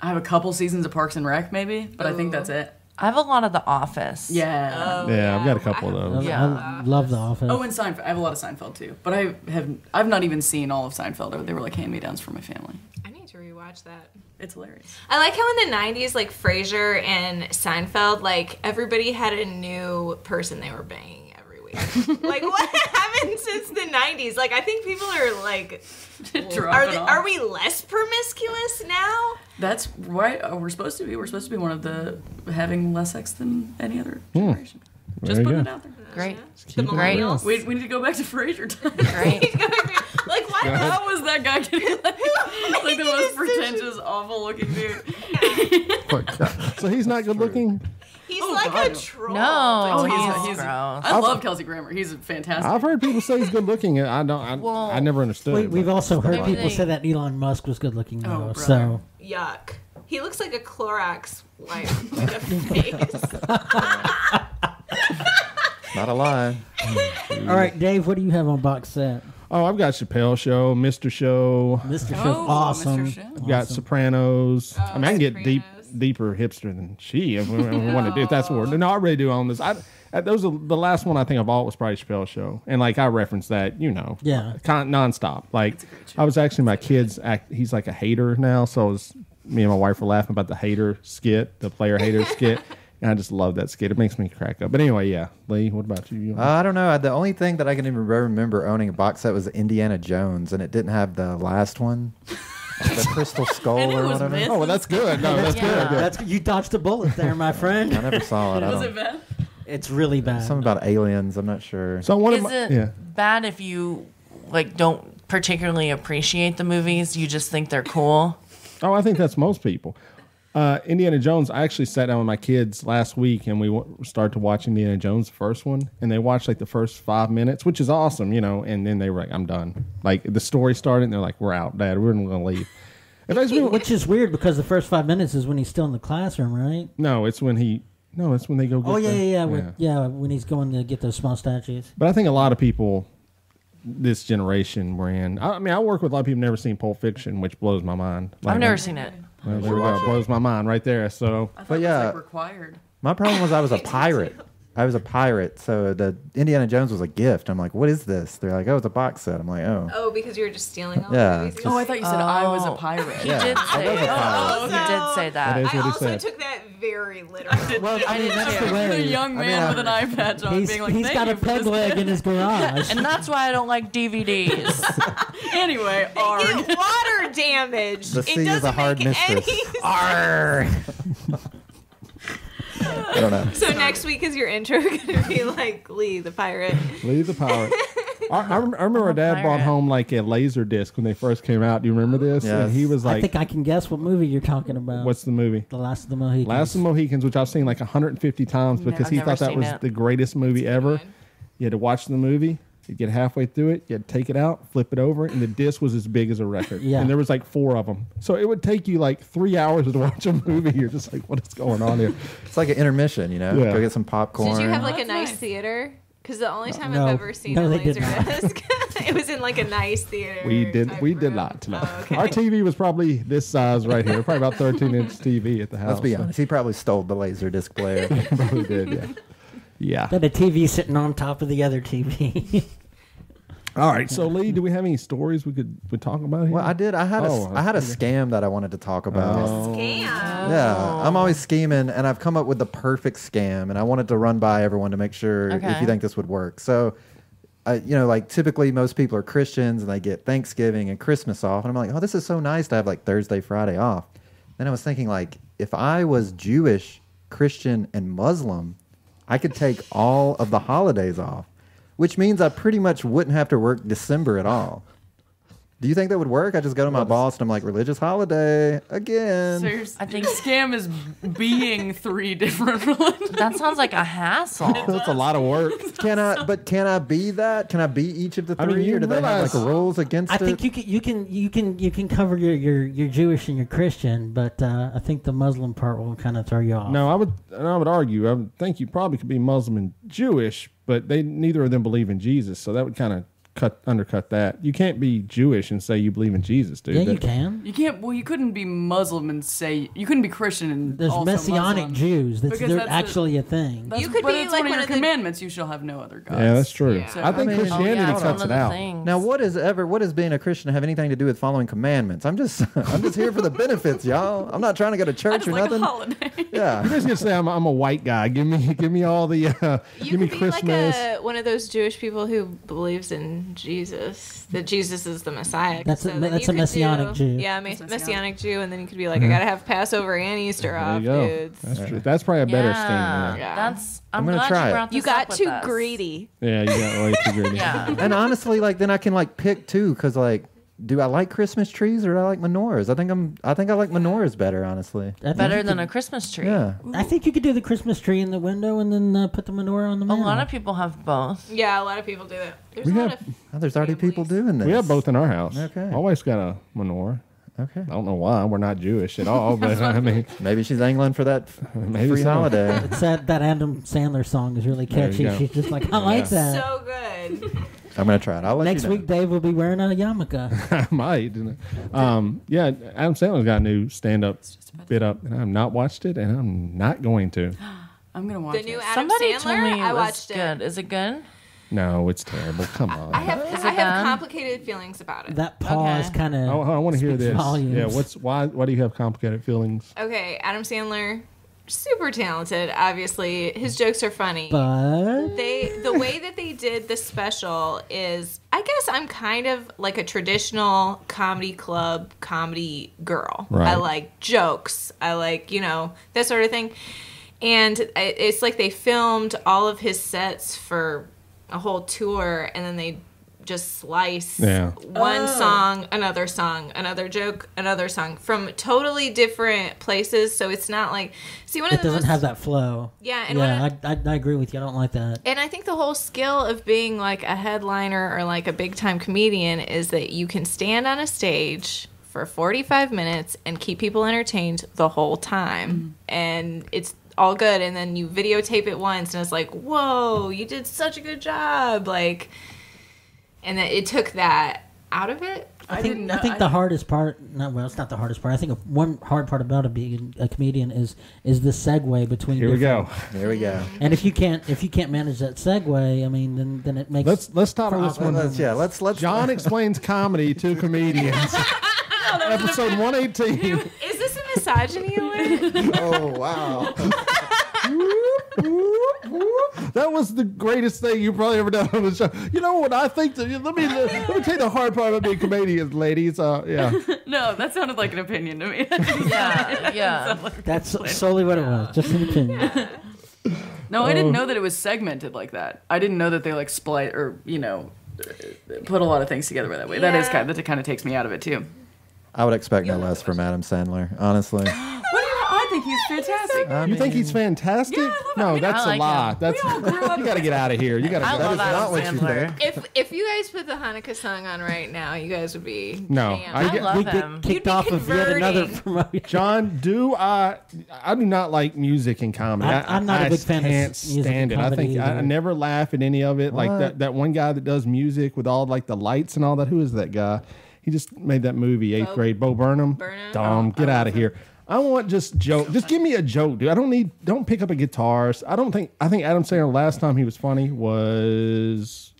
J: I have a couple seasons of Parks and Rec, maybe, but I think that's it.
L: I have a lot of The Office.
J: Yeah.
F: Oh, yeah, I've got a couple of those.
L: Yeah.
A: I love The Office.
J: Oh, and Seinfeld. I have a lot of Seinfeld too, but I have I've not even seen all of Seinfeld. Or they were like hand me downs for my family.
K: I need to rewatch that.
J: It's hilarious.
K: I like how in the 90s, like Frasier and Seinfeld, like everybody had a new person they were banging every week. like, what happened since the 90s? Like, I think people are like, are, they, are we less promiscuous now?
J: That's right. Oh, we're supposed to be. We're supposed to be one of the having less sex than any other hmm. generation. Just
F: There you
J: putting
F: go.
J: it out there.
L: Great.
K: The
L: Great.
K: millennials.
J: We, we need to go back to Frasier time.
L: Great.
K: like, why
J: How was that guy getting like, like the most pretentious, awful looking dude?
F: So he's not good looking.
K: He's
J: Oh,
K: like
J: God,
K: a
J: no.
K: troll.
L: No,
J: Oh, oh
L: he's,
J: he's, he's
L: gross.
J: I love Kelsey Grammer. He's fantastic.
F: I've heard people say he's good looking. I don't. I,
L: Well,
F: I never understood.
A: We, we've also heard
L: Maybe
A: people
L: they-
A: say that Elon Musk was good looking oh, though.
J: Oh,
A: so
K: Yuck. He looks like a Clorox wipe with a face.
G: Not a lie.
A: all right, Dave, what do you have on box set?
F: Oh, I've got Chappelle Show, Mr. Show.
A: Mr.
J: Oh,
A: Show's
J: Mr.
A: awesome.
J: Show.
F: I've got Sopranos. Oh, I mean, I can get deep,
K: Sopranos.
F: Deeper hipster than she. If we, if we want to do, if that's what. we're- No, I really do own this. I. uh, Those are the last one I think of all was probably Chappelle Show, and like I referenced that, you know,
A: Yeah.
F: con- nonstop. Like I was actually my kid's act. He's like a hater now, so it was me and my wife were laughing about the hater skit, the player hater skit, and I just love that skit. It makes me crack up. But anyway, yeah, Lee, what about you? You
G: Uh, I don't know. The only thing that I can even remember owning a box set was Indiana Jones, and it didn't have the last one, the Crystal Skull
J: And it
G: or
J: was
G: whatever.
J: missing.
F: oh, well, that's good. No, that's
L: Yeah.
F: good.
A: That's you dodged a bullet there, my friend.
G: I never saw it. I
J: Was it bad?
A: It's really bad.
G: Something about aliens. I'm not sure.
F: So one
L: Is
F: my
L: it
F: yeah.
L: bad if you like don't particularly appreciate the movies? You just think they're cool.
F: Oh, I think that's most people. Uh, Indiana Jones. I actually sat down with my kids last week, and we w- started to watch Indiana Jones, the first one, and they watched like the first five minutes, which is awesome, you know. And then they were like, "I'm done." Like the story started, and they're like, "We're out, Dad. We're going to leave." It makes me,
A: Which is weird because the first five minutes is when he's still in the classroom, right?
F: no, it's when he. No, it's when they go. Get
A: Oh yeah,
F: the-
A: yeah, yeah, when, yeah. When he's going to get those small statues.
F: But I think a lot of people, this generation we're in. I, I mean, I work with a lot of people who've never seen Pulp Fiction, which blows my mind. Like,
L: I've never seen it.
F: Well, there we go. It blows my mind right there. So
J: I thought
G: But
J: it was
G: yeah.
J: like required.
G: My problem was I was a pirate. I was a pirate, so the Indiana Jones was a gift. I'm like, what is this? They're like, oh, it's a box set. I'm like, oh,
K: Oh, because you were just stealing all
G: Yeah,
K: the movies.
J: Oh, I thought you said I was a
L: Oh.
J: pirate.
L: He
G: Yeah,
L: did say.
G: was a pirate.
L: Oh, he did say that.
F: That is
K: I also
F: said.
K: took that very literally.
A: Well, I mean, that's the
J: The
A: way.
J: young man
G: mean,
J: with an eye patch on,
A: He's,
J: being like,
A: he's
J: "Thank
A: got
J: you
A: a peg leg
J: gift."
A: in his garage.
L: and that's why I don't like DVDs.
J: Anyway, arg.
K: Get water damage.
G: The
K: it
G: sea is
K: doesn't
G: a hard
K: make
G: mistress.
K: any
G: Arr! I don't know.
K: So next week is your intro going to be like Lee the pirate.
F: Lee the pirate. I, I, rem- I remember our dad bought
L: pirate.
F: home like a laser disc when they first came out. Do you remember this?
G: Yes.
F: And he was like
A: I
F: like,
A: think I can guess what movie you're talking about.
F: "What's the movie?"
A: the Last of the Mohicans?
F: Last of the Mohicans, which I've seen like 150 times because
L: I've
F: he
L: never
F: thought that
L: seen
F: was
L: it.
F: the greatest movie ever.
K: good.
F: You had to watch the movie. You'd get halfway through it. You'd take it out, flip it over, and the disc was as big as a record.
A: Yeah.
F: And there was like four of them. So it would take you like three hours to watch a movie. You're just like, what is going on here?
G: It's like an intermission, you know?
F: Yeah.
G: Go get some popcorn.
K: Did you have oh, like a nice,
J: nice.
K: theater? Because the only time
F: No.
K: I've ever seen
F: No,
K: a laser disc, it was in like a nice theater.
F: We did. We did not. No. Oh, Our TV was probably this size right here, probably about 13 inch TV at the house.
G: Let's be honest. He probably stole the laser disc player.
F: probably did. Yeah. Yeah.
A: Got a TV sitting on top of the other TV.
F: All right. So Lee, do we have any stories we could we talk about here?
G: Well, I did. I had
F: Oh,
G: a I had a scam that I wanted to talk about.
F: Oh.
G: Yeah, I'm always scheming, and I've come up with the perfect scam, and I wanted to run by everyone to make sure if
L: Okay.
G: you think this would work. So, uh, you know, like typically most people are Christians and they get Thanksgiving and Christmas off, and I'm like, oh, this is so nice to have like Thursday, Friday off. Then I was thinking, like, if I was Jewish, Christian, and Muslim, I could take all of the holidays off, which means I pretty much wouldn't have to work December at all. Do you think that would work? I just go to my boss and I'm like, religious holiday again.
J: Seriously, I think scam is being three different religions.
L: That sounds like a hassle.
F: That's a lot of work.
G: Can I? But can I be that? Can I be each of the
F: I
G: three,
F: mean, you
G: or do they have like rules against
A: I
G: it?
A: think you can you can you can you can cover your your, your Jewish and your Christian, but uh, I think the Muslim part will kind of throw you off.
F: No, I would. And I would argue. I would think you probably could be Muslim and Jewish, but they neither of them believe in Jesus, so that would kind of cut undercut that. You can't be Jewish and say you believe in Jesus, dude.
A: Yeah, you
F: That-
A: can.
J: You can't. Well, you couldn't be Muslim and say you couldn't be Christian and
A: There's
J: also
A: messianic
J: Muslim.
A: Jews. That's
J: Because
A: they're
J: that's the-
A: actually a thing.
J: That's,
K: You could
J: but
K: be
J: it's
K: like
J: one of
K: one
J: your
K: of the-
J: commandments. You shall have no other gods.
F: Yeah, that's true.
J: So-
F: I think
J: I mean-
F: Christianity
J: Oh, yeah,
F: cuts it out.
J: things.
G: now, what is ever? What does being a Christian have anything to do with following commandments? I'm just, I'm just here for the benefits, y'all. I'm not trying to go to church or nothing. Yeah,
F: You just gonna say I'm, I'm a white guy. Give me give me all the uh,
K: You
F: give me
K: could be
F: Christmas.
K: like a, one of those Jewish people who believes in Jesus, that Jesus is the Messiah.
A: That's a-
K: So then
A: that's a Messianic
K: do-
A: Jew.
K: Yeah, ma- messianic. Jew, and then you could be like, I gotta have Passover and Easter
F: there
K: off, dudes.
F: That's true. That's probably a better
L: yeah,
F: scheme. Yeah.
K: Yeah.
L: That's. I'm,
G: I'm gonna
L: glad
G: try
L: you
G: it.
K: You got
L: up with
K: too
L: us.
K: greedy.
F: Yeah, you got way too greedy.
L: Yeah.
G: and honestly, like then I can like pick two because like, do I like Christmas trees or do I like menorahs? I think I'm, I think I like menorahs better, honestly.
A: I think
L: Better
A: you
L: than
A: could-
L: a Christmas tree.
G: Yeah.
A: I think you could do the Christmas tree in the window and then uh, put the menorah on the
L: A
A: mantle.
L: lot of people have both.
K: Yeah, a lot of people do that. There's
F: We
K: a lot
F: have-
K: of
G: Oh, there's already people doing this.
F: We have both in our house.
G: Okay.
F: My wife's got a menorah.
G: Okay.
F: I don't know why. We're not Jewish at all, but I mean,
G: Maybe she's angling for that
F: Maybe
G: free
F: so.
G: holiday.
A: It's that that Adam Sandler song is really
F: There you
A: catchy.
F: go.
A: She's just like, I like that.
K: so good.
G: I'm gonna try it. I'll let
A: Next
G: you know.
A: week, Dave will be wearing a yarmulke.
F: I might. you know. Um, yeah, Adam Sandler's got a new stand-up bit up, and I've not watched it, and I'm not going to.
J: I'm gonna watch
K: The new
J: it.
K: Adam
L: Somebody
K: Sandler.
L: told me it
K: I
L: was
K: watched it.
L: good. Is it good?
F: No, it's terrible. Come on.
K: I have I have complicated feelings about it.
A: That pause
L: Okay.
A: kind of.
F: Oh, I want to hear this.
A: volumes.
F: Yeah, what's why? Why do you have complicated feelings?
K: Okay, Adam Sandler, super talented. Obviously, his jokes are funny.
A: But
K: they the way that they did the special is I guess I'm kind of like a traditional comedy club comedy girl.
F: Right.
K: I like jokes. I like, you know, that sort of thing. And it's like they filmed all of his sets for a whole tour and then they just slice
F: Yeah.
K: one oh. song, another song, another joke, another song from totally different places. So it's not like see one
A: it
K: of
A: doesn't
K: most
A: have that flow.
K: Yeah, and
A: yeah,
K: one
A: I, I, I agree with you. I don't like that.
K: and I think the whole skill of being like a headliner or like a big time comedian is that you can stand on a stage for 45 minutes and keep people entertained the whole time. Mm-hmm. And it's all good. And then you videotape it once and it's like, whoa, you did such a good job. Like, and then it took that out of it.
A: I think I think the hardest part, not well, it's not the hardest part. I think one hard part about it being a comedian is is the segue between.
F: Here we go.
G: There we go.
A: And if you can't if you can't manage that segue, I mean, then then it makes.
F: Let's let's start
A: for
F: on this one.
G: Let's yeah. Let's let's.
F: John explains comedy to comedians. Episode one eighteen.
K: Is this a misogyny alert?
G: oh wow.
F: That was the greatest thing you probably ever done on the show. You know what I think? That, let me let me tell you the hard part about being comedians, ladies. Uh, yeah,
J: No, that sounded like an opinion to me.
L: Yeah, yeah.
A: That's solely what it was. Just an opinion.
J: No, I
F: Oh.
J: didn't know that it was segmented like that. I didn't know that they like split or you know put a lot of things together that way. That is kind of, that kind of takes me out of it too.
G: I would expect no less from Adam Sandler, honestly.
J: think think he's fantastic.
G: I
F: You think he's fantastic?
J: Yeah, I love him.
F: no,
J: I mean,
F: that's
L: I
F: a
L: like
F: lie.
L: him.
F: That's
J: We all grew up
F: you got to get out of here. You got to.
L: I
F: get
L: love
G: is
L: Adam
G: not what you
L: Sandler.
G: think.
K: If if you guys put the Hanukkah song on right now, you guys would be
F: No,
K: jammed.
F: I
L: I
F: get-
L: love
A: we get
L: him.
A: kicked
K: be
A: off of yet another
K: converting.
A: promotion.
F: John, do I? I do not like music and comedy.
A: I-
F: I,
A: I'm not a
F: I
A: big fan of
F: Can't
A: s- music
F: stand it.
A: and
F: I think I, I
A: either.
F: never laugh at any of it. Like that that one guy that does music with all like the lights and all that. Who is that guy? He just made that movie eighth
K: Bo-
F: grade. Bo Burnham.
K: Burnham?
F: Dumb.
K: Oh,
F: Get out
K: love
F: of
K: him.
F: here. I want just joke. Just give me a joke, dude. I don't need. Don't pick up a guitar. I don't think. I think Adam Sandler last time he was funny was.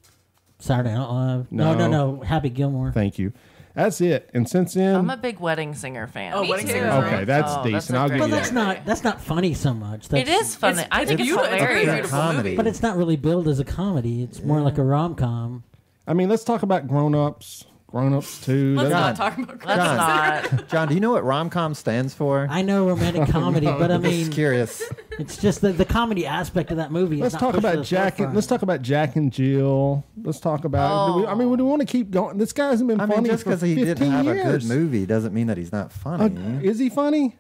A: Saturday Night Live. No,
F: No.
A: no, no. Happy Gilmore.
F: Thank you. That's it. And since then,
L: I'm a big wedding singer fan.
J: Oh,
K: Me
J: wedding
K: too.
J: singer.
F: okay, oh, that's
L: Oh, that's
F: decent.
L: a
F: I'll
L: great
F: give
A: Well,
F: you
A: that's
F: that.
A: not that's not funny so much. That's,
L: It is funny. I think it's,
J: beautiful. It's very
L: hilarious.
J: beautiful
G: comedy.
A: but it's not really billed as a comedy. It's more like a rom com.
F: I mean, let's talk about grown ups. Grown ups too.
J: Let's
F: That-
J: not talk about
L: Let's
G: John. John, do you know what rom com stands for?
A: I know romantic comedy, but I
G: I'm just
A: mean,
G: curious.
A: it's just the, the comedy aspect of that movie.
F: Let's talk about Jack. And, let's talk about Jack and Jill. Let's talk about. do we- I mean, we want to keep going. This guy hasn't been
G: I
F: funny
G: mean, just
F: for
G: because he
F: 15
G: didn't have
F: years.
G: a good movie doesn't mean that he's not funny.
F: Uh, is he funny?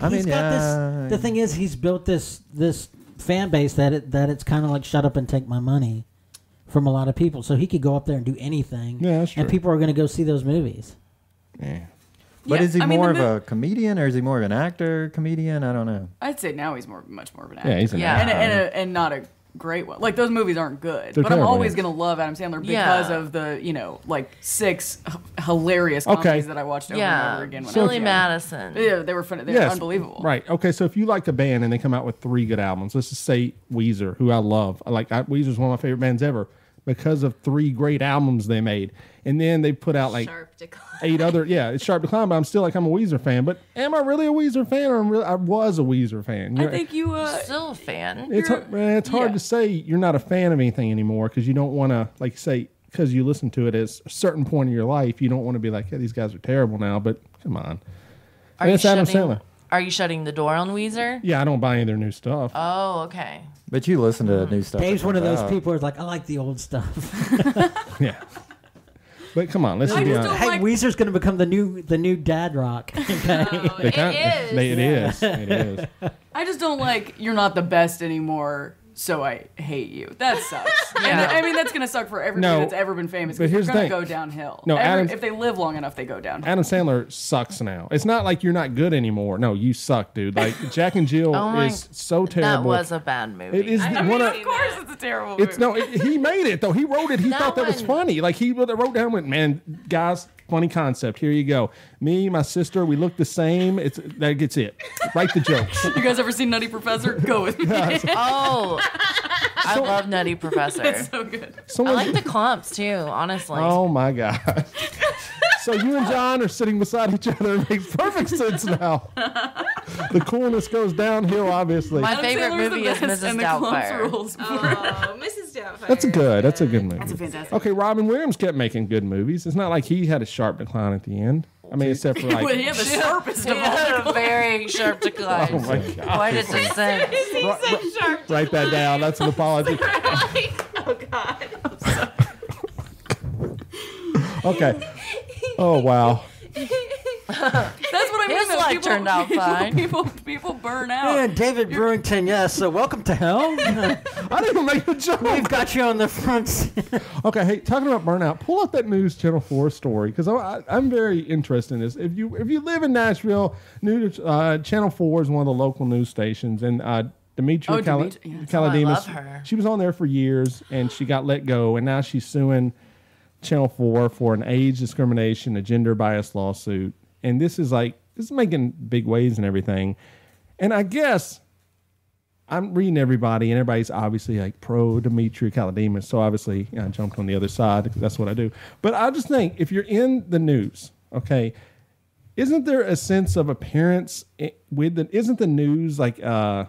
G: I mean,
A: He's got
G: yeah.
A: this. The thing is, he's built this this fan base that it that it's kind of like shut up and take my money from a lot of people. So he could go up there and do anything,
F: Yeah, that's
A: and people are going to go see those movies.
F: Yeah.
G: But
J: Yeah,
G: is he
J: I
G: more
J: the
G: of
J: mo-
G: a comedian or is he more of an actor comedian? I don't know.
J: I'd say now he's more, much more of an actor.
F: Yeah, he's an
L: Yeah.
J: and,
F: actor.
J: and, a, and not a great one. Like those movies aren't good,
F: They're
J: but I'm always gonna love Adam Sandler because
L: Yeah.
J: of the you know like six h- hilarious
F: Okay.
J: comedies that I watched over and
L: Yeah.
J: over again. When I
L: Billy
J: was young.
L: Madison.
J: Yeah, they were funny. They
F: Yes,
J: were unbelievable.
F: Right. Okay. So if you like a band and they come out with three good albums, let's just say Weezer, who I love. I like I, Weezer's one of my favorite bands ever because of three great albums they made, and then they put out like
K: Sharp decline.
F: eight other. Yeah, it's sharp decline, but I'm still like I'm a Weezer fan. But am I really a Weezer fan, or I'm really, I was a Weezer fan? You
J: I think you. Uh,
L: Still a fan.
F: it's hard, man, it's hard
J: yeah.
F: to say you're not a fan of anything anymore because you don't want to like say because you listen to it at a certain point in your life you don't want to be like yeah these guys are terrible now but come on
L: Are
F: And it's Adam
L: shutting,
F: Sandler
L: Are you shutting the door on Weezer?
F: yeah I don't buy any of their new stuff
L: Oh, okay.
G: But you listen to the new stuff.
A: Dave's
G: that
A: one of
G: comes
A: those
G: out.
A: people who's like, I like the old stuff.
F: yeah but come on let's
J: I
F: be
J: just
F: honest
A: hey,
J: like-
A: Weezer's going to become the new the new dad rock. Okay.
K: Oh,
F: They
K: it
F: kind-
K: is.
F: they- it is it is
J: I just don't like you're not the best anymore, so I hate you. That sucks. And
L: Yeah.
J: I mean that's gonna suck for everybody
F: No,
J: that's ever been famous.
F: but
J: But
F: here's
J: here's
F: the
J: gonna
F: thing.
J: go downhill.
F: No,
J: Every-
F: Adam's-
J: if they live long enough, they go downhill.
F: Adam Sandler sucks now it's not like you're not good anymore no you suck dude like Jack and Jill
L: Oh my-
F: is so terrible.
L: That was a bad movie.
F: it is the,
J: I mean,
F: one
J: of
F: of
J: course, it's a terrible.
F: It's
J: movie.
F: no, it, he made it though. He wrote it. He
L: That
F: thought that was funny. Like he wrote down, went, man, guys, funny concept. Here you go. Me, my sister, we look the same. It's that gets it. Write the jokes.
J: You guys ever seen Nutty Professor? Go with me.
L: oh, I love Nutty Professor.
J: it's so good.
L: I
F: Someone,
L: like the Klumps too, honestly.
F: oh my god. so you and John are sitting beside each other. It makes perfect sense now. the coolness goes downhill, obviously.
L: My favorite
J: Sandler's the
L: movie is
J: best,
L: Mrs.
J: and the Klumps
L: Doubtfire.
J: rules.
K: Oh, Mrs. Doubtfire.
F: That's a good. That's a good movie.
J: That's a fantastic.
F: Okay, Robin Williams kept making good movies. It's not like he had a sharp decline at the end. I mean, except for
J: Well,
F: like.
J: he had the sharpest
L: He
J: of all.
L: had a very sharp decline.
F: Oh my god!
L: Quite a descent.
K: He said sharp.
F: Write that down. That's an apology.
K: oh God.
F: Okay. Oh wow.
J: That's what I mean.
L: His
J: though.
L: life
J: people,
L: turned out
J: people,
L: fine.
J: People, people burn out.
A: And David Brewington, yes. So welcome to hell.
F: I didn't even make the joke.
A: We've got you on the front.
F: Okay, hey, talking about burnout, pull up that news Channel Four story because I, I'm very interested in this. If you if you live in Nashville, news uh, Channel Four is one of the local news stations, and uh, Demetria
J: Oh,
F: Kal-
J: Demetria, yes.
L: Oh, I love her.
F: she was on there for years, and she got let go, and now she's suing Channel Four for an age discrimination, a gender bias lawsuit, and this is like this is making big waves and everything, and I guess I'm reading everybody, and everybody's obviously like pro Demetria Kalodimos. So obviously, I jumped on the other side because that's what I do. But I just think if you're in the news, okay, isn't there a sense of appearance with the? Isn't the news like? uh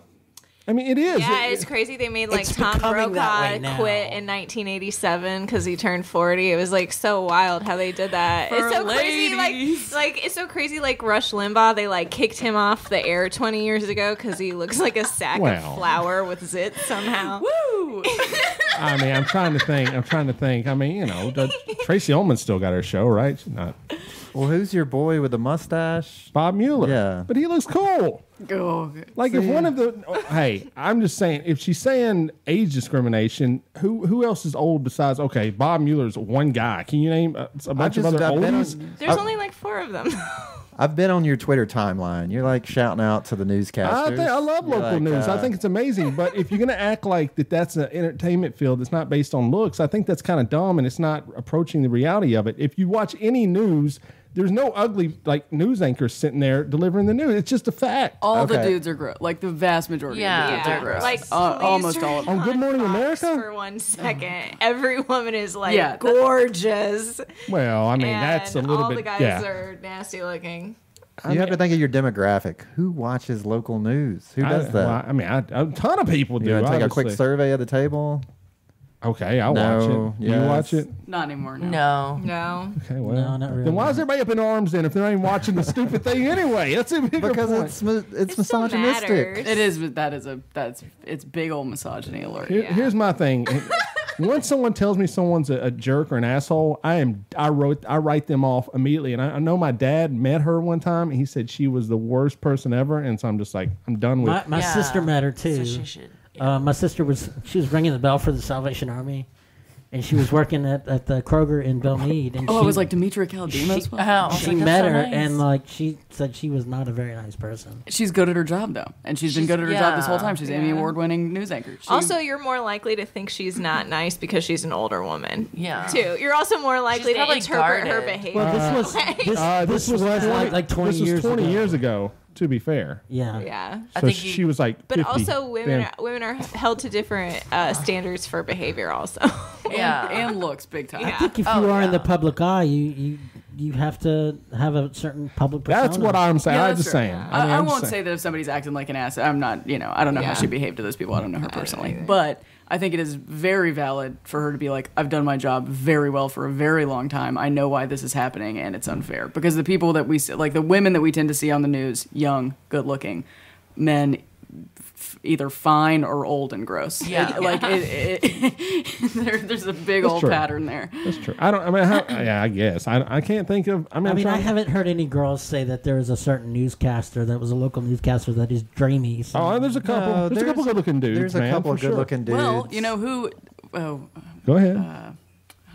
F: I mean, it is.
K: Yeah,
F: It-
K: it's crazy. They made like Tom
A: becoming that way
K: Brokaw quit in 1987 because he turned 40. It was like so wild how they did that.
J: For
K: it's so crazy. Like, like it's so crazy. Like Rush Limbaugh, they like kicked him off the air 20 years ago because he looks like a sack
F: Wow.
K: of flour with zits somehow.
J: Woo!
F: I mean, I'm trying to think. I'm trying to think. I mean, you know, the, Tracey Ullman still got her show, right? She's not.
G: Well, who's your boy with the mustache?
F: Bob Mueller.
G: Yeah.
F: But he looks cool.
J: Oh,
F: Like if one of the oh, hey, I'm just saying if she's saying age discrimination, who who else is old besides okay, Bob Mueller's one guy. Can you name a, a bunch
G: just-
F: of other
G: I've been
F: oldies?
G: on-
K: There's
G: I-
K: only like four of them.
G: I've been on your Twitter timeline. You're like shouting out to the newscasters.
F: I, think, I love
G: You're
F: local
G: like,
F: news. I
G: uh,
F: think it's amazing. But if you're going to act like that, that's an entertainment field that's not based on looks. I think that's kind of dumb, and it's not approaching the reality of it. If you watch any news, there's no ugly like news anchors sitting there delivering the news. It's just a fact.
J: All the dudes are gross. Like the vast majority
L: Yeah,
J: of the dudes
L: they're
J: gross.
K: Like,
J: Uh,
K: please
J: almost all of them.
F: on Good Morning America.
K: For one second, every woman is like
J: Yeah,
K: gorgeous.
F: Well, I mean
K: and
F: that's a little
K: all
F: bit.
K: All the guys
F: yeah.
K: are nasty looking.
G: You have to think of your demographic. Who watches local news? Who
F: I-
G: does that?
F: well, I mean, I, a ton of people do.
G: you want to take a quick survey of the table?
F: Okay, I'll
G: No,
F: watch it. Do You
G: yes.
F: watch it?
J: Not anymore. No.
L: No.
K: No.
F: Okay, well,
A: No, not really.
F: then why is everybody up in arms then if they're not even watching the stupid thing anyway? That's a bigger
G: Because
F: point.
G: it's mi- it's
K: still
G: misogynistic.
K: matters.
J: It is. That is a. That's. It's big old misogyny alert.
F: Here- Here's my thing. Once someone tells me someone's a, a jerk or an asshole, I am I wrote I write them off immediately. And I, I know my dad met her one time. And he said she was the worst person ever, and so I'm just like I'm done with.
A: My, my
L: Yeah.
A: sister met her
L: So
A: too.
L: she should.
A: Uh, my sister was she was ringing the bell for the Salvation Army, and she was working at, at the Kroger in Belle Meade. And
J: Oh,
A: she,
J: it was like Demetria Kalodimos.
A: she,
L: Oh,
A: she
L: like,
A: met
L: so
A: her
L: nice.
A: and like she said she was not a very nice person.
J: She's good at her job though, and she's been good at her job this whole time. She's Emmy award-winning news anchor. She-
K: Also, you're more likely to think she's not nice because she's an older woman.
L: Yeah.
K: Too. You're also more likely to
L: probably
K: interpret her behavior.
A: Well, this was this,
F: Uh,
A: this was
F: like
A: like, like twenty
F: this was 20
A: ago.
F: years ago. To be fair,
A: Yeah.
K: yeah.
L: I
F: so
L: think you-
F: she was like.
K: But
F: 50.
K: also, women
F: Damn.
K: are, women are held to different uh, standards for behavior. Also,
L: Yeah.
J: and looks big time.
A: I think if
L: Oh,
A: you are in the public eye, you, you you have to have a certain public persona.
F: That's what I'm saying.
J: Yeah,
F: I'm just
J: true.
F: saying.
J: I,
F: mean,
J: I
F: I'm
J: won't
F: saying.
J: say that if somebody's acting like an ass, I'm not. You know, I don't know
K: Yeah.
J: how she behaved to those people. I don't know her personally, but I think it is very valid for her to be like, I've done my job very well for a very long time. I know why this is happening, and it's unfair because the people that we see, like the women that we tend to see on the news, young, good looking, men. F- Either fine or old and gross.
L: Yeah.
J: It- like it, it, there, there's a big
F: That's
J: old
F: true.
J: pattern there.
F: That's true. I don't. I mean, how, yeah, I guess. I, I can't think of. I mean,
A: I mean, I haven't heard any girls say that there is a certain newscaster that was a local newscaster that is dreamy. So
F: Oh, there's a couple.
G: No,
F: there's, a couple good-looking dudes.
G: There's a
F: man,
G: couple
F: for
G: of
F: sure.
G: good-looking dudes.
J: Well, you know who? Oh,
F: Go ahead.
J: Uh,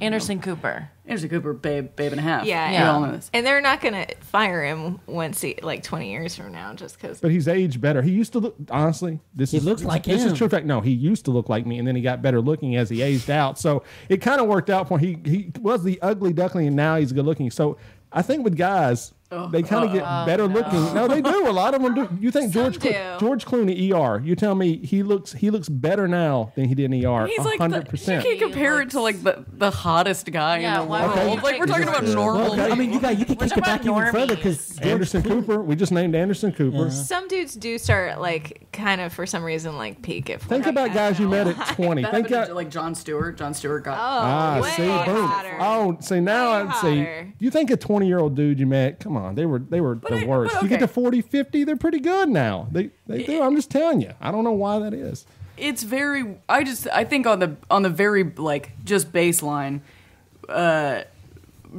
L: Anderson Cooper.
J: Anderson Cooper, babe, babe and a half.
K: Yeah,
L: yeah.
J: all know this.
K: and they're not gonna fire him once he like 20 years from now just because.
F: But he's aged better. He used to look honestly. This
A: He
F: is
A: looks like
F: this
A: him.
F: is true fact. No, he used to look like me, and then he got better looking as he aged out. So it kind of worked out for him. He he was the ugly duckling, and now he's good looking. So I think with guys, they kind of get better looking. No, they do. A lot of them do. You think
K: Some
F: George Clo-
K: do.
F: George Clooney ER? You tell me he looks he looks better now than he did in ER.
J: He's like
F: hundred
J: the, you can't compare it to like the, the hottest guy
L: Yeah,
J: in the world.
L: would you
J: Like we're talking about
G: Yeah.
J: normal.
A: Well, I mean, you got you can
L: We're
A: kick it back
L: talking
A: even
L: about
A: further because
F: Anderson Cooper. We just named Anderson Cooper.
K: Some dudes do start like kind of for some reason like peak at.
F: Think
K: 40.
F: about guys you met at twenty.
J: That
F: Think about
J: to, like Jon Stewart. Jon Stewart got.
K: Oh,
F: Ah,
K: way
F: see,
K: hotter.
F: Oh, see now I see.
K: hotter.
F: You think a twenty-year-old dude you met? Come on, they were they were the
J: I-
F: worst.
J: but
F: You get to
J: okay.
F: 40, 50, they're pretty good now. They they do. I'm just telling you. I don't know why that is.
J: it's very i just i think on the on the very like just baseline uh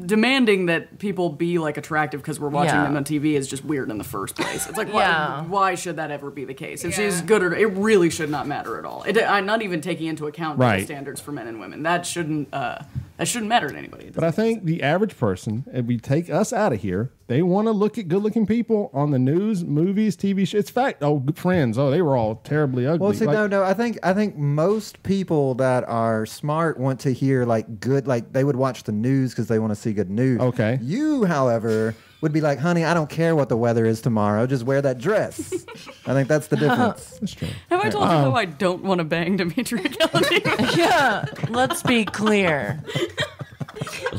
J: demanding that people be like attractive because we're watching
L: Yeah.
J: them on tv is just weird in the first place it's like
L: Yeah.
J: why, why should that ever be the case if she's good or it really should not matter at all it, i'm not even taking into account double
F: Right.
J: standards for men and women that shouldn't uh that shouldn't matter to anybody
F: But I think the average person, if we take us out of here, they want to look at good-looking people on the news, movies, TV shows. It's fact. Oh, good friends. Oh, they were all terribly ugly.
G: Well, see,
F: Like-
G: no, no. I think I think most people that are smart want to hear like good, like they would watch the news because they want to see good news.
F: Okay.
G: You, however, would be like, honey, I don't care what the weather is tomorrow. Just wear that dress. I think that's the difference.
F: That's true.
J: have i told you
F: Um,
J: how i don't want to bang demetria Kalodimos?
L: Yeah. Let's be clear.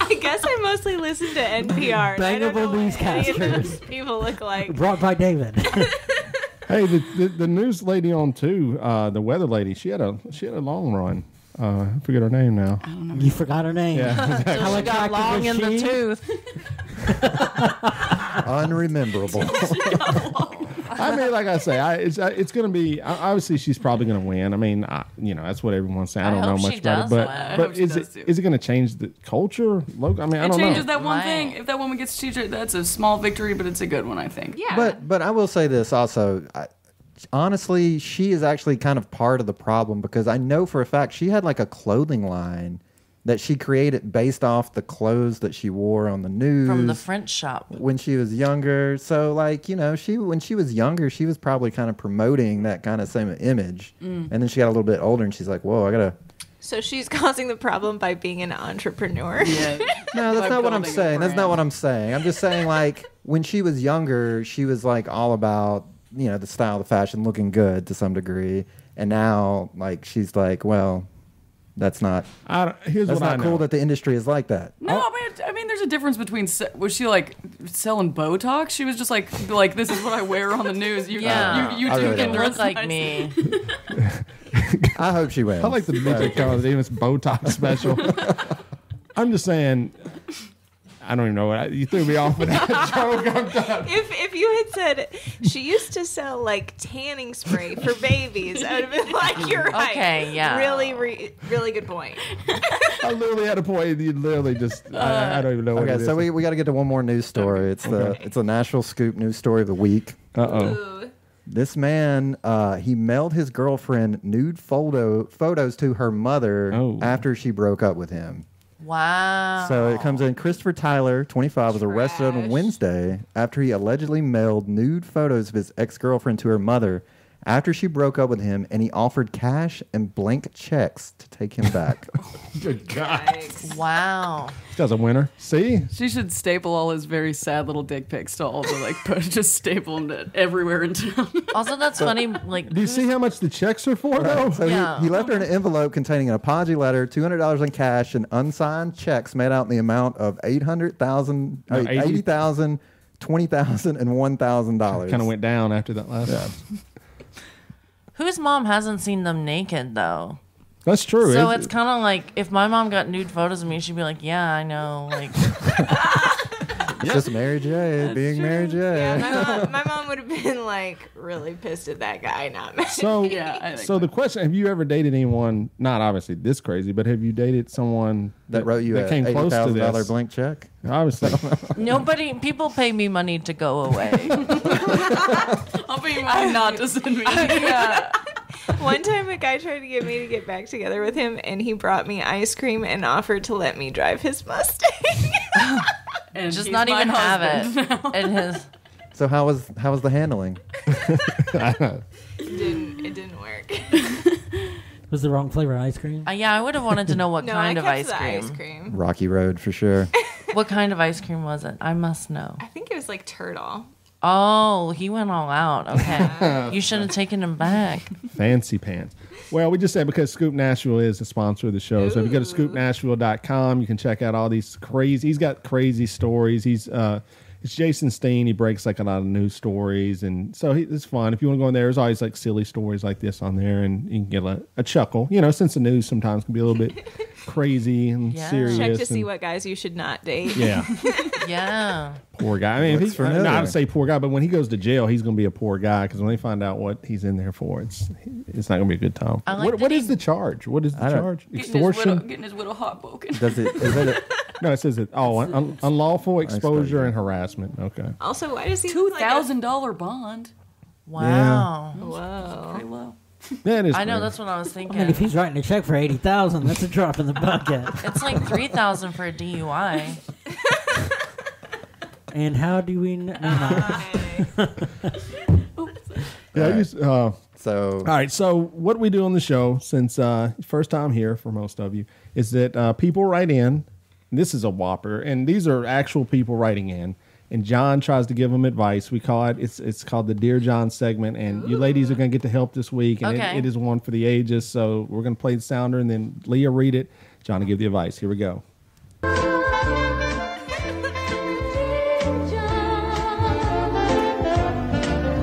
K: I guess I mostly listen to NPR. and I don't know
A: Bangable
K: what any of
A: newscasters.
K: those people look like.
A: brought by David.
F: Hey, the, the the news lady on too, uh, the weather lady. She had a she had a long run. Uh, I forget her name now.
A: you forgot her name.
F: Yeah,
A: How
L: She got
A: attractive
L: long
A: was
L: in the
A: she?
L: tooth.
G: Unrememberable.
F: I mean, like I say, I, it's uh, it's going to be I- obviously she's probably going to win. I mean, I, you know, that's what everyone's saying. I
L: I
F: don't know
L: hope
F: much
L: she
F: about it,
L: does
F: but
L: win. I
F: but
J: hope she
F: is
J: does
F: it
J: too.
F: is it going to change the culture? Look, I mean, I
J: It
F: don't
J: changes
F: know.
J: that one
L: Might.
J: thing. If that woman gets teacher, that's a small victory, but it's a good one, I think.
K: Yeah.
G: But but I will say this also. I, honestly, she is actually kind of part of the problem because I know for a fact she had like a clothing line that she created based off the clothes that she wore on the news
L: From the French shop.
G: when she was younger. So like, you know, she when she was younger, she was probably kind of promoting that kind of same image.
K: Mm.
G: And then she got a little bit older and she's like, "Whoa, I got to
K: So she's causing the problem by being an entrepreneur.
J: Yeah.
G: No, that's not what I'm saying. That's not what I'm saying. I'm just saying like when she was younger, she was like all about, you know, the style, the fashion, looking good to some degree. And now like she's like, well, that's not
F: I don't, here's
G: that's
F: what I
G: not
F: know.
G: cool that the industry is like that.
J: No, I mean, I mean, there's a difference between was she like selling Botox? She was just like like this is what I wear on the news. You,
L: Yeah.
J: you, you
G: I
J: two
G: really
J: can
G: don't.
L: Look
J: dress
L: like
J: nice.
L: me.
G: I hope she wins.
F: I like the midget colors, even it's Botox special. I'm just saying. I don't even know what I, you threw me off with that joke. I'm done.
K: If if you had said she used to sell like tanning spray for babies, I would have been like, "You're right."
L: Okay, yeah.
K: Really, re- really good point.
F: I literally had a point. You literally just. I, I don't even know what it
G: Okay,
F: is.
G: so we, we got to get to one more news story. It's the it's a national scoop news story of the week.
F: Uh oh.
K: Ooh.
G: This man, uh, he mailed his girlfriend nude photo photos to her mother
F: Oh.
G: after she broke up with him.
L: Wow.
G: So it comes in. Christopher Tyler, 25, was arrested on
K: Trash.
G: Wednesday after he allegedly mailed nude photos of his ex girlfriend to her mother after she broke up with him, and he offered cash and blank checks to take him back.
F: Good God.
L: Wow.
F: This guy's a winner. See?
J: She should staple all his very sad little dick pics to all the like, put, just staple them to everywhere in town.
L: Also, that's funny. Like,
F: Do you see how much the checks are for, though?
G: so
L: Yeah.
G: he, he left her an envelope containing an apology letter, $200 in cash, and unsigned checks made out in the amount of 800000
F: No,
G: uh,
F: 80
G: $80,000, $20,000, and $1,000.
F: Kind of went down after that last.
L: Whose mom hasn't seen them naked though?
F: That's true.
L: So
F: It-
L: it's kind of like if my mom got nude photos of me, she'd be like, "Yeah, I know." Like,
G: It's just Mary Jay being Mary Jay
K: Yeah, my mom, my mom would have been like really pissed at that guy not me.
F: So,
J: Yeah,
F: so the question: Have you ever dated anyone? Not obviously this crazy, but have you dated someone
G: that wrote you
F: that
G: a
F: came
G: eighty
F: close to
G: thousand dollar
F: this?
G: blank check.
F: Obviously,
L: nobody, people pay me money to go away.
J: I'll be mine not to send me.
L: yeah.
K: One time, a guy tried to get me to get back together with him, and he brought me ice cream and offered to let me drive his Mustang.
J: And
L: Just
J: he's
L: not
J: my
L: even have it.
J: now.
L: And his
G: So how was how was the handling?
K: it didn't. It didn't work.
A: Was the wrong flavor ice cream?
L: uh, yeah, I would have wanted to know what
K: no,
L: kind
K: I
L: of
K: kept
L: ice
K: the
L: cream.
K: ice cream.
G: Rocky Road for sure.
L: What kind of ice cream was it? I must know.
K: I think it was like turtle.
L: Oh, he went all out. Okay, you should have taken him back.
F: fancy pants. Well, we just said because Scoop Nashville is a sponsor of the show. So if you go to scoopnashville.com, you can check out all these crazy. He's got crazy stories. He's uh, it's Jason Steen. He breaks like a lot of news stories, and so he, it's fun. If you want to go in there, there's always like silly stories like this on there, and you can get a, a chuckle. You know, since the news sometimes can be a little bit crazy and
L: Yeah.
F: serious.
K: Check to see what guys you should not date.
F: Yeah,
L: Yeah.
F: poor guy. I mean, if
G: Looks
F: he,
G: familiar.
F: not to say poor guy, but when he goes to jail, he's going to be a poor guy because when they find out what he's in there for, it's it's not going to be a good time.
L: I like
F: what
L: that
F: what
L: he-
F: is the charge? What is the
G: I don't-
F: charge?
J: Getting his, widow,
F: Extortion?
J: getting his widow hot broken.
G: Does it is it a,
F: No, it says it. Oh, un- unlawful exposure
G: Exposure.
F: and harassment. Okay.
K: Also, why does he
J: Two
K: look like a-
J: thousand dollar bond.
L: Wow.
K: Whoa.
J: Pretty low.
F: Yeah, it is.
L: I know
F: great.
L: that's what I was
A: I
L: thinking.
A: mean, if he's writing a check for eighty thousand, that's a drop in the bucket.
L: it's like three thousand for a DUI.
A: and how do we know?
F: Yeah, I used- uh,
G: so
F: all right. So what we do on the show, since uh, first time here for most of you, is that uh, people write in. This is a whopper, and these are actual people writing in. And John tries to give them advice. We call it it's it's called the Dear John segment, and you ladies are going to get the help this week, and
L: Okay.
F: it, it is one for the ages. So we're going to play the sounder, and then Leah read it. John will give the advice. Here we go.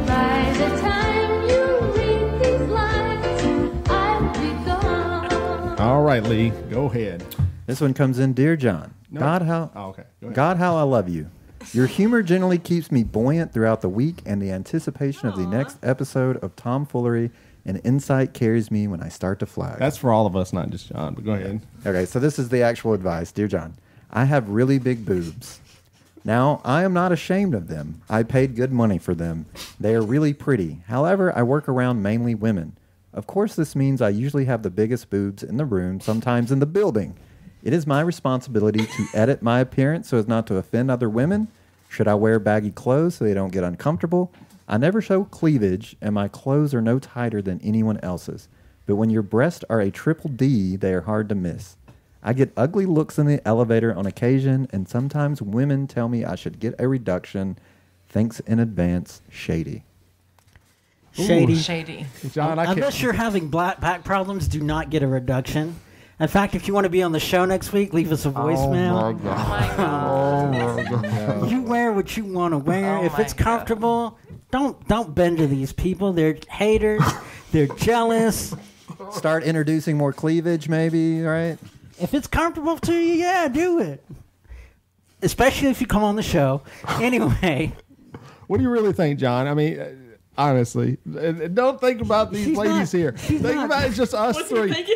D: By the time you read these lines, I'll be gone.
F: All right, Lee, go ahead.
G: This one comes in, dear John.
F: No.
G: God how
F: Oh, okay. Go.
G: God how I love you. Your humor generally keeps me buoyant throughout the week, and the anticipation of the next episode of Tomfoolery and Insight carries me when I start to flag.
F: That's for all of us, not just John. But go ahead.
G: Okay, so this is the actual advice. Dear John, I have really big boobs. Now, I am not ashamed of them. I paid good money for them. They are really pretty. However, I work around mainly women. Of course, this means I usually have the biggest boobs in the room, sometimes in the building. It is my responsibility to edit my appearance so as not to offend other women. Should I wear baggy clothes so they don't get uncomfortable? I never show cleavage, and my clothes are no tighter than anyone else's. But when your breasts are a triple D, they are hard to miss. I get ugly looks in the elevator on occasion, and sometimes women tell me I should get a reduction. Thanks in advance, Shady.
A: Shady.
L: Shady.
F: John, I can't.
A: Unless you're having black back problems, do not get a reduction. In fact, if you want to be on the show next week, leave us a voicemail. Oh my God! You wear what you want to wear.
L: Oh
A: if it's comfortable, don't don't bend to these people. They're haters. They're jealous.
G: Start introducing more cleavage, maybe, right?
A: If it's comfortable to you, yeah, do it. Especially if you come on the show. Anyway,
F: What do you really think, John? I mean, uh, honestly, don't think about these
A: She's
F: ladies
A: not-
F: here. Think
A: not-
F: about it's just us three.
A: I think,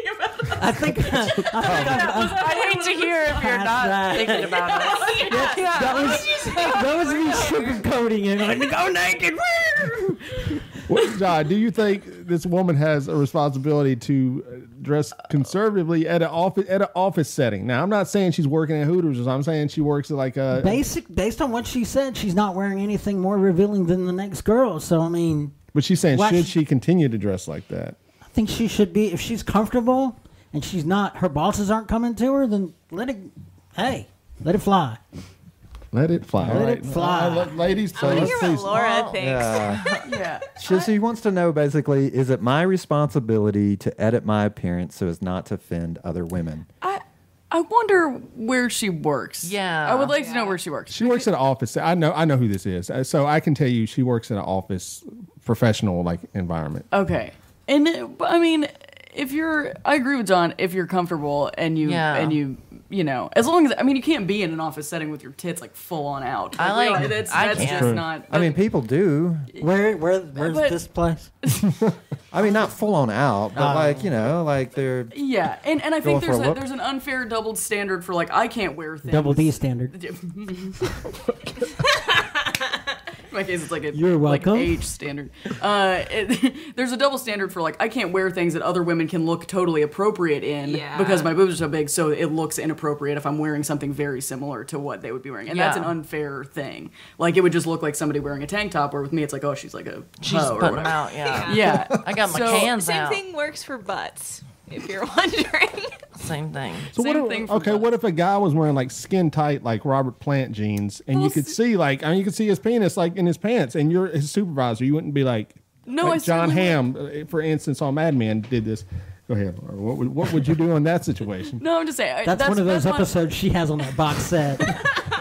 A: I think I'm, I'm,
L: I'd hate to hear if you're not
A: Right.
L: thinking about us.
A: that was that was me sugarcoating it. Like, to go naked.
F: What, John, do you think this woman has a responsibility to uh, dress conservatively at an office at an office setting? Now, I'm not saying she's working at Hooters. I'm saying she works at like a.
A: Basic, based on what she said, she's not wearing anything more revealing than the next girl. So I mean,
F: But she's saying, should
A: she-
F: she continue to dress like that?
A: I think she should be if she's comfortable and she's not. Her bosses aren't coming to her. Then let it. Hey, let it fly.
F: Let it fly.
A: Let
F: All
A: it fly.
F: Uh, let- ladies,
K: I want to hear what. Laura thinks.
G: Yeah.
J: Yeah.
G: She, she wants to know basically is it my responsibility to edit my appearance so as not to offend other women?
J: I I wonder where she works.
L: Yeah.
J: I would like to know where she works.
F: She works at an office. I know. I know who this is. Uh, So I can tell you, she works in an office, professional like environment.
J: Okay. And uh, I mean, if you're, I agree with John. If you're comfortable and you
L: Yeah.
J: and you, you know, as long as I mean, you can't be in an office setting with your tits like full on out.
L: I like-
J: really, that's,
L: I
J: that's
L: can't.
J: just not.
G: I mean, people do.
A: Where where where's
J: But-
A: this place?
G: I mean, not full on out, but uh, like you know, like they're
J: yeah, and and I think
G: for a
J: there's a, there's an unfair doubled standard for like I can't wear things.
A: Double D standard.
J: In my case, it's like a
A: You're
J: like age standard. Uh, it, there's a double standard for like I can't wear things that other women can look totally appropriate in
K: Yeah.
J: because my boobs are so big, so it looks inappropriate if I'm wearing something very similar to what they would be wearing, and that's an unfair thing. Like it would just look like somebody wearing a tank top, where with me it's like oh she's like a
L: She's
J: or
L: putting them
J: whatever.
L: out. Yeah.
J: Yeah,
L: I got my
J: So-
L: cans
K: Same
L: out.
K: thing works for butts, if you're wondering.
L: Same thing.
F: So
J: Same
F: what?
J: thing
F: If,
J: for
F: okay,
J: butts.
F: what if a guy was wearing like skin tight, like Robert Plant jeans, and you could see like I mean, you could see his penis like in his pants, and you're his supervisor. You wouldn't be like,
J: No,
F: like
J: I
F: John
J: certainly
F: Hamm, uh, for instance, on Mad Men did this. Go ahead. Laura. What would, what would you do in that situation?
J: No, I'm just saying I-
A: That's, one of those
J: that's why-
A: episodes she has on that box set.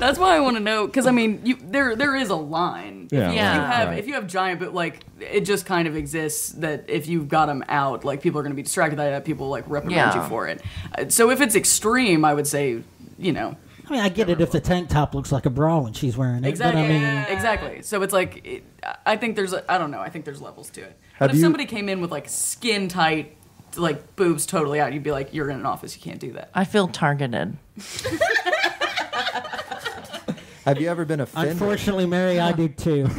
J: That's why I want to know because I mean, you, there there is a line. If
F: Yeah,
J: you-
L: Yeah.
J: If you have
F: right.
J: if you have giant, but like it just kind of exists that if you've got them out, like people are going to be distracted by that. People like reprimand
L: Yeah.
J: you for it. Uh, So if it's extreme, I would say, you know,
A: I mean, I get it if the tank top looks like a bra when she's wearing it,
J: exactly,
A: but I mean,
J: exactly. So it's like it, I think there's a, I don't know. I think there's levels to it.
G: Have
J: But if
G: you-
J: somebody came in with like skin tight, like boobs totally out, you'd be like, you're in an office, you can't do that.
L: I feel targeted.
G: Have you ever been offended?
A: unfortunately, Mary, I do too.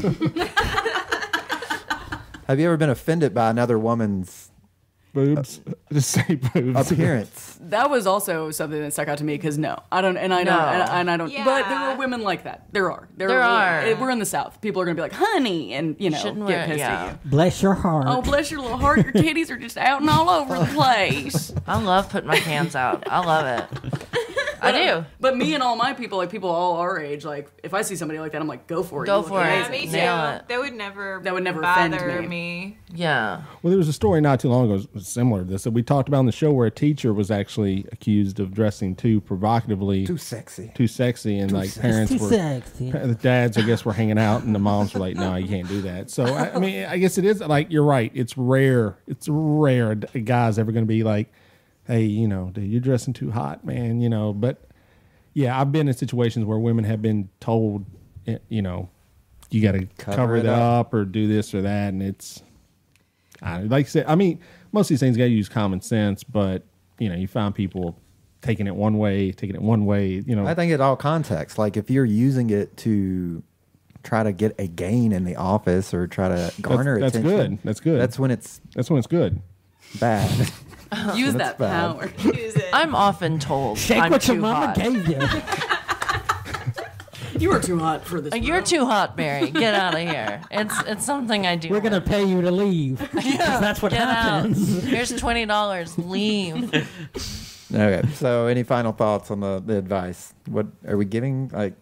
G: Have you ever been offended by another woman's
F: Boobs. Uh, just say boobs.
G: appearance?
J: That was also something that stuck out to me because no, I don't, and I don't,
L: No.
J: and, and I don't. But there are women like that. There are. There,
L: There are.
J: We're in the South. People are gonna be like, "Honey," and you know,
L: Shouldn't
J: get
L: wear-
J: pissed
L: yeah.
J: at you.
A: Bless your heart.
J: Oh, bless your little heart. Your titties are just out and all over the place.
L: I love putting my cans out. I love it. I do.
J: But me and all my people, like people all our age, like if I see somebody like that, I'm like, go for it.
L: Go
J: You
L: for it.
K: Yeah,
J: amazing.
K: me too.
L: Nail it.
K: That would never.
J: That would never
K: bother
J: me.
K: me.
L: Yeah.
F: Well, there was a story not too long ago similar to this that we talked about on the show where a teacher was actually accused of dressing too provocatively,
G: Too sexy.
F: too sexy, and like parents
A: too
F: were.
A: sexy.
F: The dads, I guess, were hanging out, and the moms were like, "No, you can't do that." So, I, I mean, I guess it is like you're right. It's rare. It's rare a guy's ever going to be like, "Hey, you know, dude, you're dressing too hot, man." You know, but yeah, I've been in situations where women have been told, eh, you know, you got to
G: Cover
F: cover,
G: it up.
F: up. or do this or that, and it's, I like I said, I mean, most of these things got to use common sense, but you know, you find people taking it one way, taking it one way, you know.
G: I think it all context. Like if you're using it to try to get a gain in the office or try to garner
F: that's
G: attention,
F: good. That's good.
G: That's when it's
F: that's when it's good.
G: bad.
J: Use that
G: bad.
J: power.
K: Use it.
L: I'm often told
A: Shake
L: I'm
A: what your
L: too
A: mama
L: hot.
A: gave you.
J: You are too hot for this.
L: Uh, You're too hot, Mary. Get out of here. It's it's something I do.
A: We're gonna pay you to leave. 'Cause that's what
L: Get
A: happens.
L: out. Here's twenty dollars. Leave.
G: okay. So any final thoughts on the, the advice? What are we giving? Like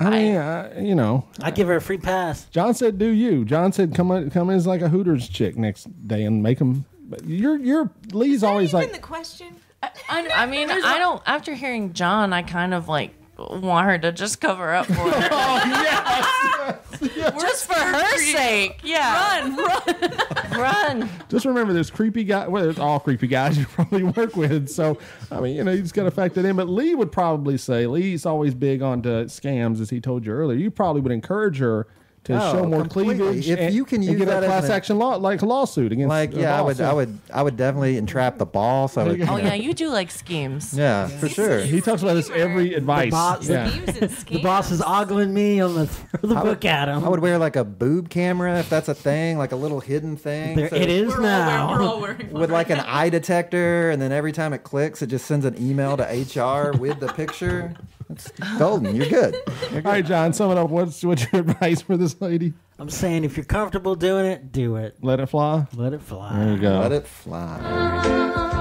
F: I mean, I, you know,
A: I give her a free pass.
F: John said, "Do you?" John said, "Come on, come as like a Hooters chick next day and make them." But you're you're Lee's always
K: Even
F: like
K: the question.
L: I, I mean, I don't. After hearing John, I kind of like want her to just cover up for her. Oh, just for her sake. Yeah. Run, run, run.
F: just remember there's creepy guy. Well, there's all creepy guys you probably work with. So I mean, you know, you just got to factor that in. But Lee would probably say Lee's always big on to scams, as he told you earlier. You probably would encourage her to
G: Oh,
F: show more
G: completely.
F: cleavage.
G: If
F: and,
G: you can
F: and
G: use
F: get
G: that
F: a
G: as
F: class
G: an-
F: action law like a lawsuit against
G: like yeah, I would I would I would definitely entrap the boss. I would,
L: Oh
G: you
L: yeah, you do like schemes.
G: yeah, for sure.
F: He talks about this every advice.
A: boss-
F: yeah.
A: The boss is ogling me on the throw the
G: I
A: book
G: would,
A: at him.
G: I would wear like a boob camera if that's a thing, like a little hidden thing.
A: there
G: so-
A: it is
J: We're all
A: now.
J: wearing, we're all wearing
G: with like an eye detector, and then every time it clicks, it just sends an email to HR with the picture. It's golden. You're good. You're good.
F: All right, John, sum it up. What's what's your advice for this lady?
A: I'm saying if you're comfortable doing it, do it.
F: Let it fly.
A: Let it fly.
F: There you go.
G: Let it fly.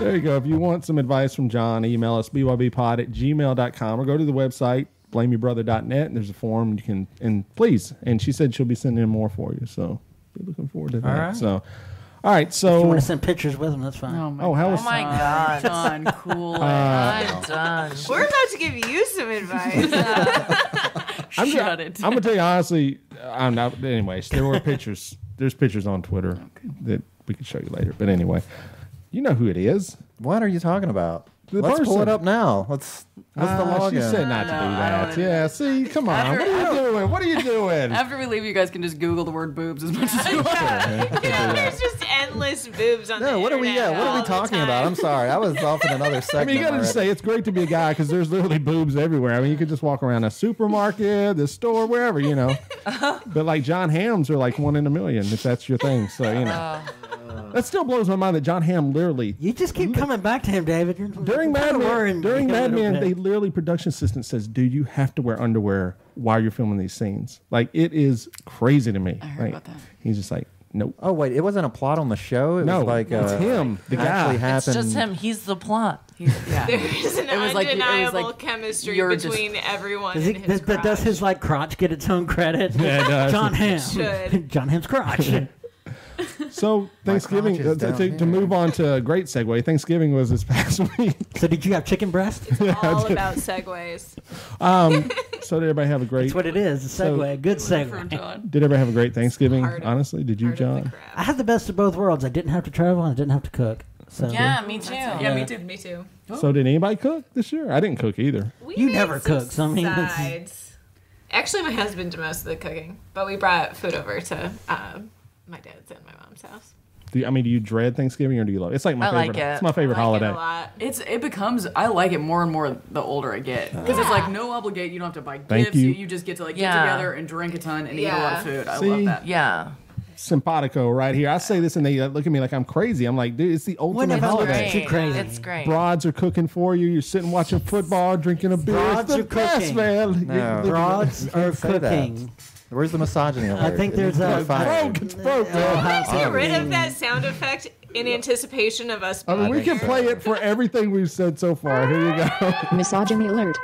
F: There you go. If you want some advice from John, email us bybpod at gmail.com or go to the website, blameyourbrother.net, and there's a form you can, and please. And she said she'll be sending in more for you. So be looking forward to that.
A: All right.
F: So, all right.
A: If you
F: So,
A: want to send pictures with them, that's fine.
J: Oh my
F: oh, how
L: Oh my god.
J: John, cool.
F: Uh,
L: I'm done.
K: We're about to give you some advice.
F: I'm,
J: Shut
F: ju-
J: it.
F: I'm going to tell you honestly, I'm not, anyways, there were pictures, there's pictures on Twitter that we can show you later. But anyway, you know who it is.
G: What are you talking about?
F: The
G: Let's pull it up now. Let's. What's the
F: Ah, she said not to
J: No,
F: do
J: I don't
F: that.
J: wanna
F: Yeah, see, come on.
J: After-
F: what are you doing? What are you doing?
J: After we leave, you guys can just Google the word boobs as much as you want.
K: There's just endless boobs on the
G: no, what are we?
K: internet
G: Yeah, what are
K: all
G: we
K: the
G: talking
K: time.
G: about? I'm sorry, I was off in another segment.
F: I mean, you gotta just say it's great to be a guy because there's literally boobs everywhere. I mean, you could just walk around a supermarket, the store, wherever, you know. but like Jon Hamms are like one in a million if that's your thing. So you know, that still blows my mind that Jon Hamm literally
A: You just keep coming back to him, David. You're
F: during
A: kinda
F: Mad Men, during
A: me a
F: Mad
A: little
F: Men,
A: bit.
F: they literally production assistant says, "Do you have to wear underwear while you're filming these scenes?" Like it is crazy to me.
J: I heard
F: Like,
J: about that.
F: He's just like, "Nope."
G: Oh wait, it wasn't a plot on the show. It
F: No,
G: was like
F: it's
G: uh,
F: him, the guy.
G: actually
F: It's
G: happened.
L: It's just him. He's the plot.
J: Yeah.
K: There's an
J: It was like- it was
K: undeniable
J: like,
K: chemistry
J: you're just-
K: between everyone
A: Does, he,
K: in his
A: does, but does
K: garage.
A: his like crotch get its own credit?
F: Yeah, it does.
A: Jon Hamm.
K: should.
A: Jon Hamm's crotch.
F: So Thanksgiving
G: crotch is
F: uh, to,
G: down
F: to, to
G: here.
F: move on to a great segue. Thanksgiving was this past week.
A: so did you have chicken breast?
K: all about segues.
F: Um, so did everybody have a great?
A: That's what it is. A
F: So-
A: segue. a good segue.
F: Did everybody have a great Thanksgiving?
K: Part of-
F: honestly, did you,
K: Part of the
F: John?
A: I had the best of both worlds. I didn't have to travel and I didn't have to cook. So
L: Yeah, me too.
J: Yeah, me too.
K: Me too.
F: So did anybody cook this year? I didn't cook either.
K: We
A: You never cook, so I mean, it's-
K: sides. Actually, my husband did most of the cooking, but we brought food over to uh, my dad's and my mom's house.
F: Do you, I mean, do you dread Thanksgiving or do you love? It? It's like my
L: I like
F: favorite.
L: it.
F: It's my favorite
K: I like
F: holiday.
K: It a lot.
J: It's it becomes I like it more and more the older I get because it's like no obligate. You don't have to buy
F: Thank
J: gifts.
F: you.
J: You. you just get to like
L: Yeah.
J: get together and drink a ton and eat a lot of food. I
F: See?
J: love that.
L: Yeah.
F: Simpatico right here. I say this and they uh, look at me like I'm crazy. I'm like, dude, it's the ultimate
A: Whenever
F: holiday.
A: Too crazy.
L: It's great.
F: Broads are cooking for you. You're sitting watching football, drinking a beer.
A: Broads
F: it's the
A: are
F: best,
A: cooking.
F: man.
G: No.
A: Broads are
G: say that.
A: cooking.
G: Where's the misogyny alert?
A: I think there's
G: needs
A: a
G: be fired.
F: broke. It's broke.
A: It'll
F: man.
A: have
K: Get
A: to
K: rid of
A: oh.
K: that sound effect in anticipation of us.
F: I mean, we can play it for everything we've said so far. Here you go.
C: Misogyny alert.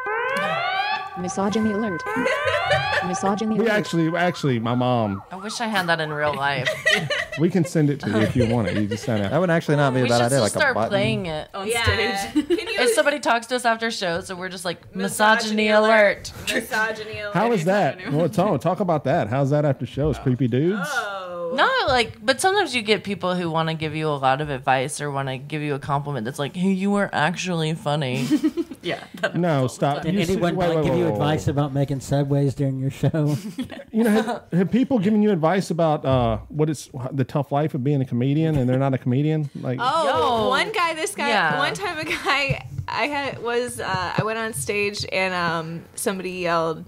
C: Misogyny alert. Misogyny alert
F: We
C: alert.
F: actually, actually, my mom.
L: I wish I had that in real life.
F: We can send it to you if you want it. You just send it.
G: That would actually not be a
L: we
G: bad
L: should
G: idea.
L: just
G: Like a
L: start
G: button.
L: playing it.
J: On
K: Yeah.
J: stage.
K: Can you
L: If somebody talks to us after shows, so we're just like
K: Misogyny
L: misogyny alert.
K: misogyny alert?
F: How is that? Well, talk talk about that. How's that after shows? Oh. Creepy dudes.
K: Oh,
L: Not like, but sometimes you get people who want to give you a lot of advice or want to give you a compliment that's like, "Hey, you were actually funny."
J: yeah.
F: No, stop.
A: Did
F: You see-
A: anyone
F: wait,
A: like
F: wait,
A: give
F: wait,
A: you
F: wait,
A: advice about making segues during your show?
F: You know, have, have people given you advice about uh, what it's the tough life of being a comedian, and they're not a comedian? Like,
K: Oh,
L: Yo.
K: one guy, this guy,
L: Yeah.
K: one time a guy I had was uh, I went on stage and um somebody yelled,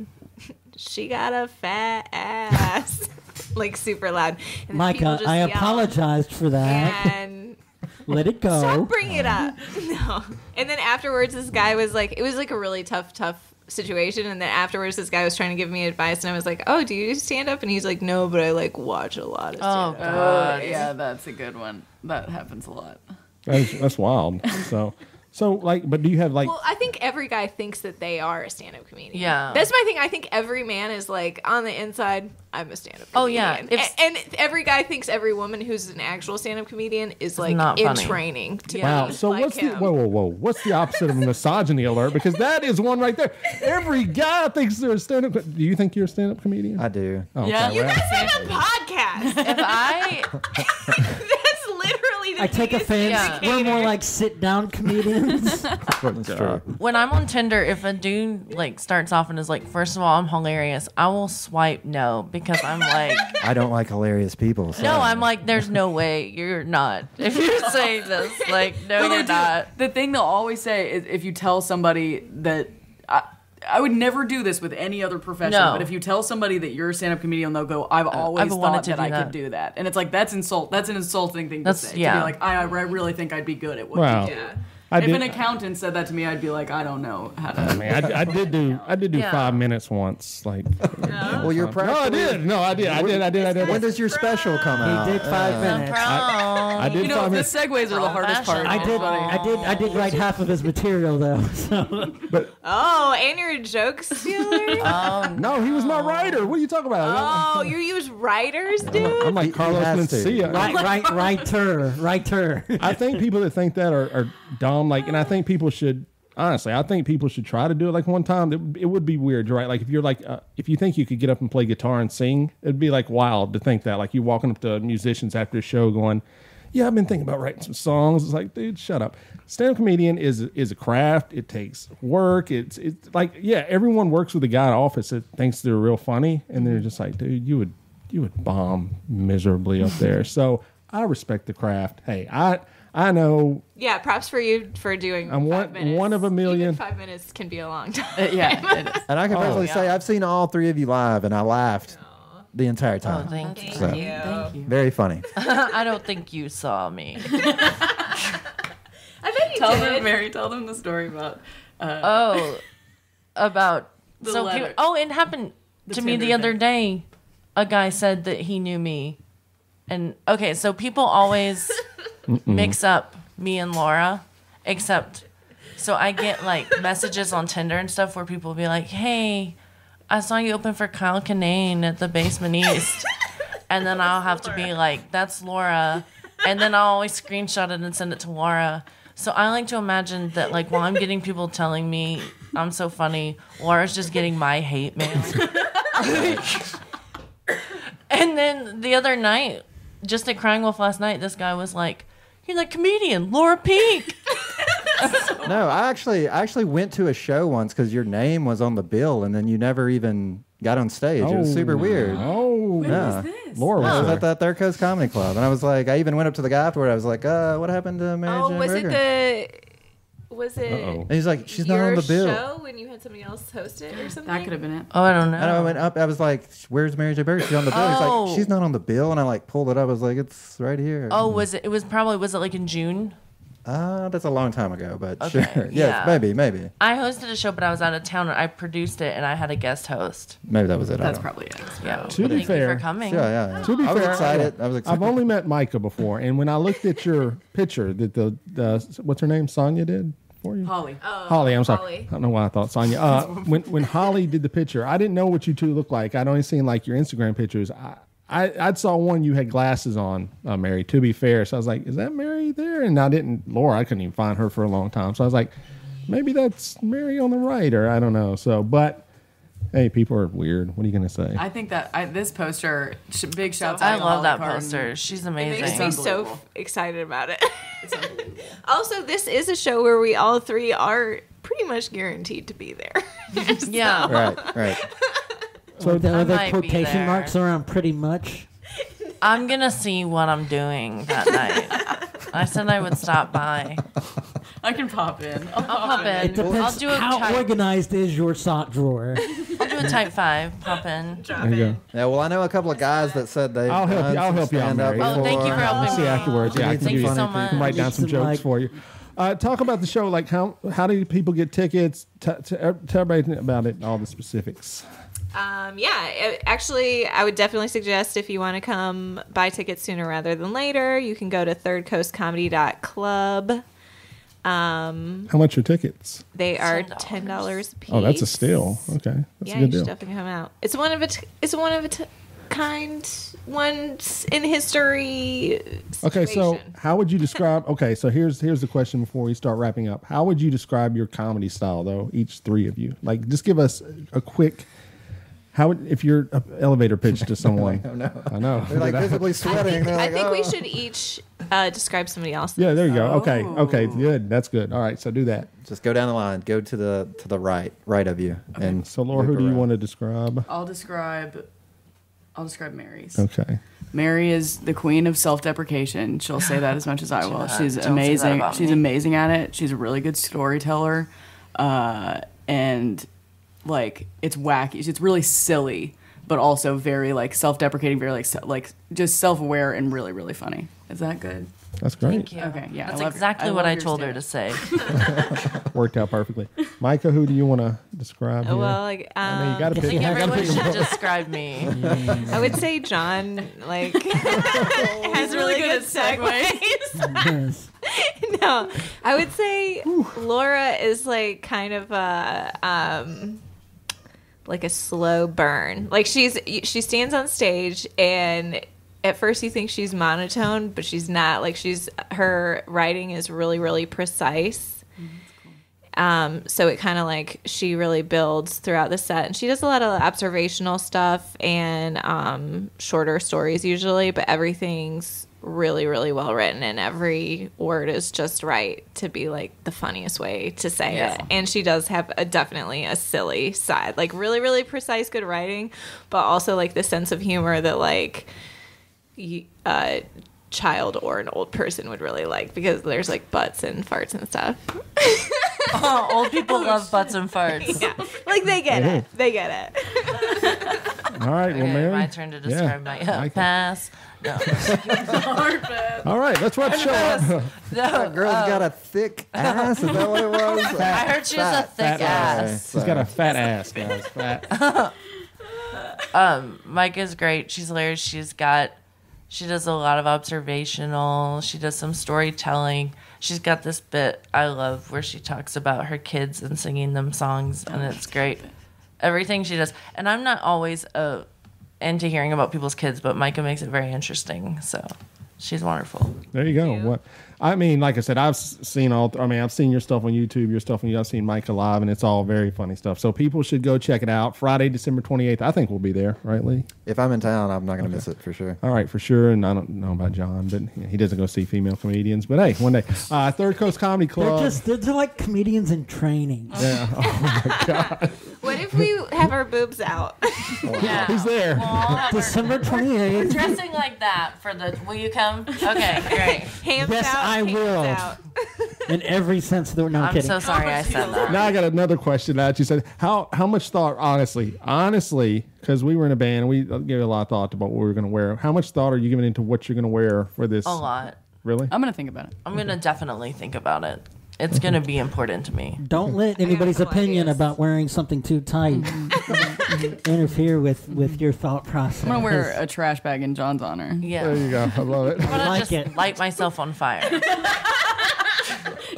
K: "She got a fat ass," like super loud. And then people
A: Mikah,
K: just
A: I
K: yelled,
A: apologized for that.
K: And
A: Let it go.
K: Stop bringing it up. No. And then afterwards, this guy was like, it was like a really tough, tough situation. And then afterwards, this guy was trying to give me advice, and I was like, "Oh, do you stand up?" And he's like, "No, but I like watch a lot of
L: Oh
K: stand up."
L: god.
J: yeah, that's a good one. That happens a lot.
F: that's, that's wild. So, so like, but do you have like?
K: Well, I think every guy thinks that they are a stand-up comedian.
L: Yeah.
K: that's my thing. I think every man is like on the inside. I'm a stand-up.
L: Oh, yeah. If-
K: A- and, every guy thinks every woman who's an actual stand-up comedian is like
L: not
K: in
L: funny.
K: training to
F: Wow. So
K: like
F: what's
K: him.
F: the whoa whoa whoa? What's the opposite of a misogyny alert? Because that is one right there. Every guy thinks they're a stand-up. Do you think you're a stand-up comedian?
G: I do.
F: Oh,
J: Yeah.
F: okay,
K: You
F: well,
K: guys have a podcast.
L: If I
K: That's
A: I take offense.
L: Yeah.
A: We're more like sit down comedians.
G: That's true.
L: when I'm on Tinder, if a dude like starts off and is like, first of all, I'm hilarious, I will swipe no because I'm like,
G: I don't like hilarious people. So.
L: no, I'm like, there's no way you're not. If you're saying this, like, no,
J: they
L: you're not.
J: The thing they'll always say is if you tell somebody that I, I would never do this with any other profession,
L: No.
J: but if you tell somebody that you're a stand-up comedian, they'll go, "I've always
L: I've
J: thought
L: wanted to
J: that
L: do
J: I
L: that."
J: could do that," and it's like that's insult. That's an insulting thing
L: That's-
J: to say. To
L: yeah.
J: be like, I, I really think I'd be good at what
F: Wow.
J: you do.
F: I
J: if
F: did-
J: an accountant said that to me, I'd be like, I don't know how to.
F: I mean, I, I did do I did do
L: Yeah.
F: five minutes once. Like,
G: Well, you're
F: no, I
G: practically.
F: did. No, I did. I did. I did. I did.
G: When does your special come out?
A: he did five uh, minutes.
F: I did
J: You know,
F: five
J: the
F: minutes.
J: segues are the hardest part.
A: I did. I did. I did write half of his material though. So
K: Oh, and you're a joke stealer.
F: Um, no, he was my writer. What are you talking about?
K: oh, you use writers, dude.
F: I'm like
G: He- he
F: Carlos
G: has to.
F: Mencia.
A: right, right, writer, writer.
F: I think people that think that are, are dumb. Like, and I think people should honestly. I think people should try to do it. Like one time, it, it would be weird, right? Like if you're like, uh, if you think you could get up and play guitar and sing, it'd be like wild to think that. Like you walking up to musicians after a show, going, "Yeah, I've been thinking about writing some songs." It's like, dude, shut up. Stand-up comedian is is a craft. It takes work. It's it's like, yeah, everyone works with a guy in office that thinks they're real funny, and they're just like, dude, you would you would bomb miserably up there. So I respect the craft. Hey, I I know
K: Yeah, props for you for doing.
F: I'm
K: five
F: one-
K: minutes.
F: one of a million.
K: Even five minutes can be a long time.
J: Uh, yeah, it is.
G: And I can
F: Oh,
G: personally say I've seen all three of you live, and I laughed the entire time.
L: Oh,
G: time.
L: thank you. Thank you.
G: Very funny.
L: I don't think you saw me.
K: I bet you
J: Tell
K: did.
J: them, Mary. Tell them the story about. Uh,
L: Oh, about
J: The
L: so
J: letter.
L: people, oh, it happened
J: The
L: to me the
J: Tinder
L: other
J: thing.
L: day. A guy said that he knew me, and okay, so people always mix up me and Laura, except so I get like messages on Tinder and stuff where people will be like, "Hey, I saw you open for Kyle Kinane at the Basement East," and then I'll have to be like, "That's Laura," and then I'll always screenshot it and send it to Laura. So I like to imagine that like while I'm getting people telling me I'm so funny, Laura's just getting my hate mail. and then the other night, just at Crying Wolf last night, this guy was like, "You're the comedian, Laura Peek."
G: No, I actually I actually went to a show once because your name was on the bill, and then you never even got on stage. It was super weird.
F: Oh,
G: yeah.
F: Laura
G: I
F: was
G: was
F: there.
G: at that Third Coast Comedy Club, and I was like, I even went up to the guy afterward. I was like, uh, what happened to Mary
K: Oh,
G: Jane
K: was
G: Berger?
K: it the? Was it?
F: Uh-oh.
G: And he's like, she's not on the bill.
K: show when you had somebody else host it or something?
J: that could have been it.
L: Oh, I don't know.
G: And I went up. I was like, "Where's Mary Jay Berger? She's on the bill." He's
L: Oh.
G: like, "She's not on the bill." And I like pulled it up. I was like, "It's right here."
L: Oh, was it? It was probably was it like in June?
G: uh, that's a long time ago, but
L: Okay,
G: sure. yes,
L: yeah.
G: maybe, maybe,
L: I hosted a show, but I was out of town. and I produced it, and I had a guest host.
G: maybe that was it.
J: That's probably it.
L: Yeah.
F: To be
L: Thank you
F: fair-
L: for coming.
G: Yeah, yeah. yeah.
F: To be
G: I was
F: fair,
G: excited. I was excited.
F: I've only met Mikah before, and when I looked at your picture that the, the what's her name, Sonia did for you.
J: Holly.
F: Holly, I'm sorry.
K: Holly.
F: I don't know why I thought Sonya. Uh, when when Holly did the picture, I didn't know what you two looked like. I'd only seen like your Instagram pictures. I I I'd saw one you had glasses on, uh, Mary. To be fair, so I was like, is that Mary there? And I didn't. Laura, I couldn't even find her for a long time. So I was like, maybe that's Mary on the right, or I don't know. So, but Hey, people are weird. What are you gonna say?
J: I think that I, this poster, sh- big shouts
L: I
J: out to
L: the
J: I love
L: that
J: Carton.
L: poster. She's
K: It
L: amazing.
K: makes me so f- excited about it. also, this is a show where we all three are pretty much guaranteed to be there.
L: Yeah.
G: Right, right.
A: So are there,
L: I
A: are there
L: might be
A: quotation marks around pretty much?
L: I'm gonna see what I'm doing that night. I said I would stop by.
J: I can pop in. I'll
L: I'll pop
A: It
L: in.
A: depends
L: I'll do a
A: how
L: type.
A: organized is your sock drawer.
L: I'll do a type five. Pop in.
F: there you go.
G: Yeah, well, I know a couple of guys that said they.
F: I'll help you. I'll help you out, Mary.
L: Oh, thank you for helping
F: We'll see
L: me.
F: afterwards. Yeah, I can
G: some
F: give you.
L: so
G: people.
L: much.
F: can write down some
A: Some,
F: jokes
A: like-
F: for you. Uh, talk about the show. Like how how do people get tickets? T- t- tell everybody about it. All the specifics.
K: Um, yeah, it- actually, I would definitely suggest if you want to come buy tickets sooner rather than later, you can go to thirdcoastcomedy.club. Um,
F: How much are tickets?
K: they are
L: $10.
K: a piece.
F: Oh, that's a steal. Okay, that's
K: yeah,
F: a good
K: you
F: deal.
K: should definitely come out. It's one of a t- it's one of a t- kind once in history.
F: Okay, so how would you describe? Okay, so here's here's the question before we start wrapping up. How would you describe your comedy style, though? Each three of you, like, just give us a quick. How would if you're a elevator pitch to someone?
G: I know.
F: I know.
G: They're like visibly sweating. They're
K: I
G: like,
K: think we
G: "Oh."
K: should each uh, describe somebody else.
F: Yeah, there you go. Okay,
J: Oh.
F: okay, good. That's good. All right, so do that.
G: Just go down the line. Go to the to the right, right of you, and
F: So, Laura, who
G: loop
F: do you want to describe?
J: I'll describe. I'll describe Mary's.
F: Okay.
J: Mary is the queen of self-deprecation. She'll say that as much as I will. She's
L: Don't say that
J: amazing.
L: about
J: She's
L: me.
J: amazing at it. She's a really good storyteller, uh, and like it's wacky. It's really silly, but also very like self-deprecating, very like se- like just self-aware and really really funny. Is that good?
F: That's great.
L: Thank you.
J: Okay, yeah,
L: That's
J: I love-
L: exactly
J: I
L: what
J: love
L: I
J: your
L: told her
J: stand-up.
L: to say.
F: Worked out perfectly. Mikah, who do you want to describe? Here?
K: Well, like,
F: I know you
K: um,
F: got to
L: I
F: pick.
L: think
F: you gotta
L: everyone should
F: one.
L: describe me.
K: I would say John like has really good segues.
A: Yes.
K: no, I would say Laura is like kind of a um like a slow burn. Like she's she stands on stage and at first you think she's monotone, but she's not. Like she's her writing is really really precise. Um, so it kind of like she really builds throughout the set, and she does a lot of observational stuff and um, shorter stories usually, but everything's really really well written, and every word is just right to be like the funniest way to say
L: Yeah.
K: it. And she does have a definitely a silly side, like really really precise, good writing, but also like the sense of humor that like y- a child or an old person would really like because there's like butts and farts and stuff.
L: Oh, old people love butts and farts.
K: Yeah, like they get it. Mm-hmm. They get it.
F: All right, well, Mary.
L: my turn to
F: Yeah,
L: describe my uh,
F: Mikah.
L: pass. No,
F: All right, let's watch show up.
L: no.
G: That girl's
L: uh,
G: got a thick ass. Is that what it was?
L: I heard she has a thick
F: Fat
L: ass.
F: She's got a fat ass, guys. Fat.
L: Um, Mike is great. She's hilarious. She's got, she does a lot of observational. She does some storytelling. She's got this bit I love where she talks about her kids and singing them songs, and it's great. Everything she does, and I'm not always uh, into hearing about people's kids, but Mikah makes it very interesting. So she's wonderful.
F: There you go. What? I mean, like I said, I've seen all. I mean, I've seen your stuff on YouTube, your stuff on. I've seen Mike live, and it's all very funny stuff. So people should go check it out. Friday, December twenty eighth. I think we'll be there, right, Lee?
G: If I'm in town, I'm not going to miss it for sure.
F: All right, for sure. And I don't know about John, but yeah, he doesn't go see female comedians. But hey, one day, uh, Third Coast Comedy
A: They're
F: Club.
A: just they're, they're like comedians in training.
F: yeah. Oh my God.
K: What if we have our boobs out?
L: Yeah.
F: Who's there?
L: We'll all have our-
A: December twenty eighth.
L: dressing like that for the. Will you come? Okay, great.
K: Hands
A: Yes,
K: out.
A: I
K: hands
A: will. In every sense of the no, I'm,
L: I'm
A: kidding.
L: so sorry I said that.
F: Now I got another question that you said. How how much thought, honestly, honestly, because we were in a band, and we uh, gave a lot of thought about what we were going to wear. How much thought are you giving into what you're going to wear for this?
L: A lot.
F: Really?
J: I'm gonna think about it.
L: I'm gonna definitely think about it. It's gonna be important to me.
A: Don't hmm. let anybody's opinion
K: ideas.
A: about wearing something too tight mm-hmm. interfere with, with your thought process.
J: I'm gonna wear a trash bag in John's honor.
L: Yeah.
F: There you go. I love it.
L: I'm gonna just
A: it.
L: light myself on fire.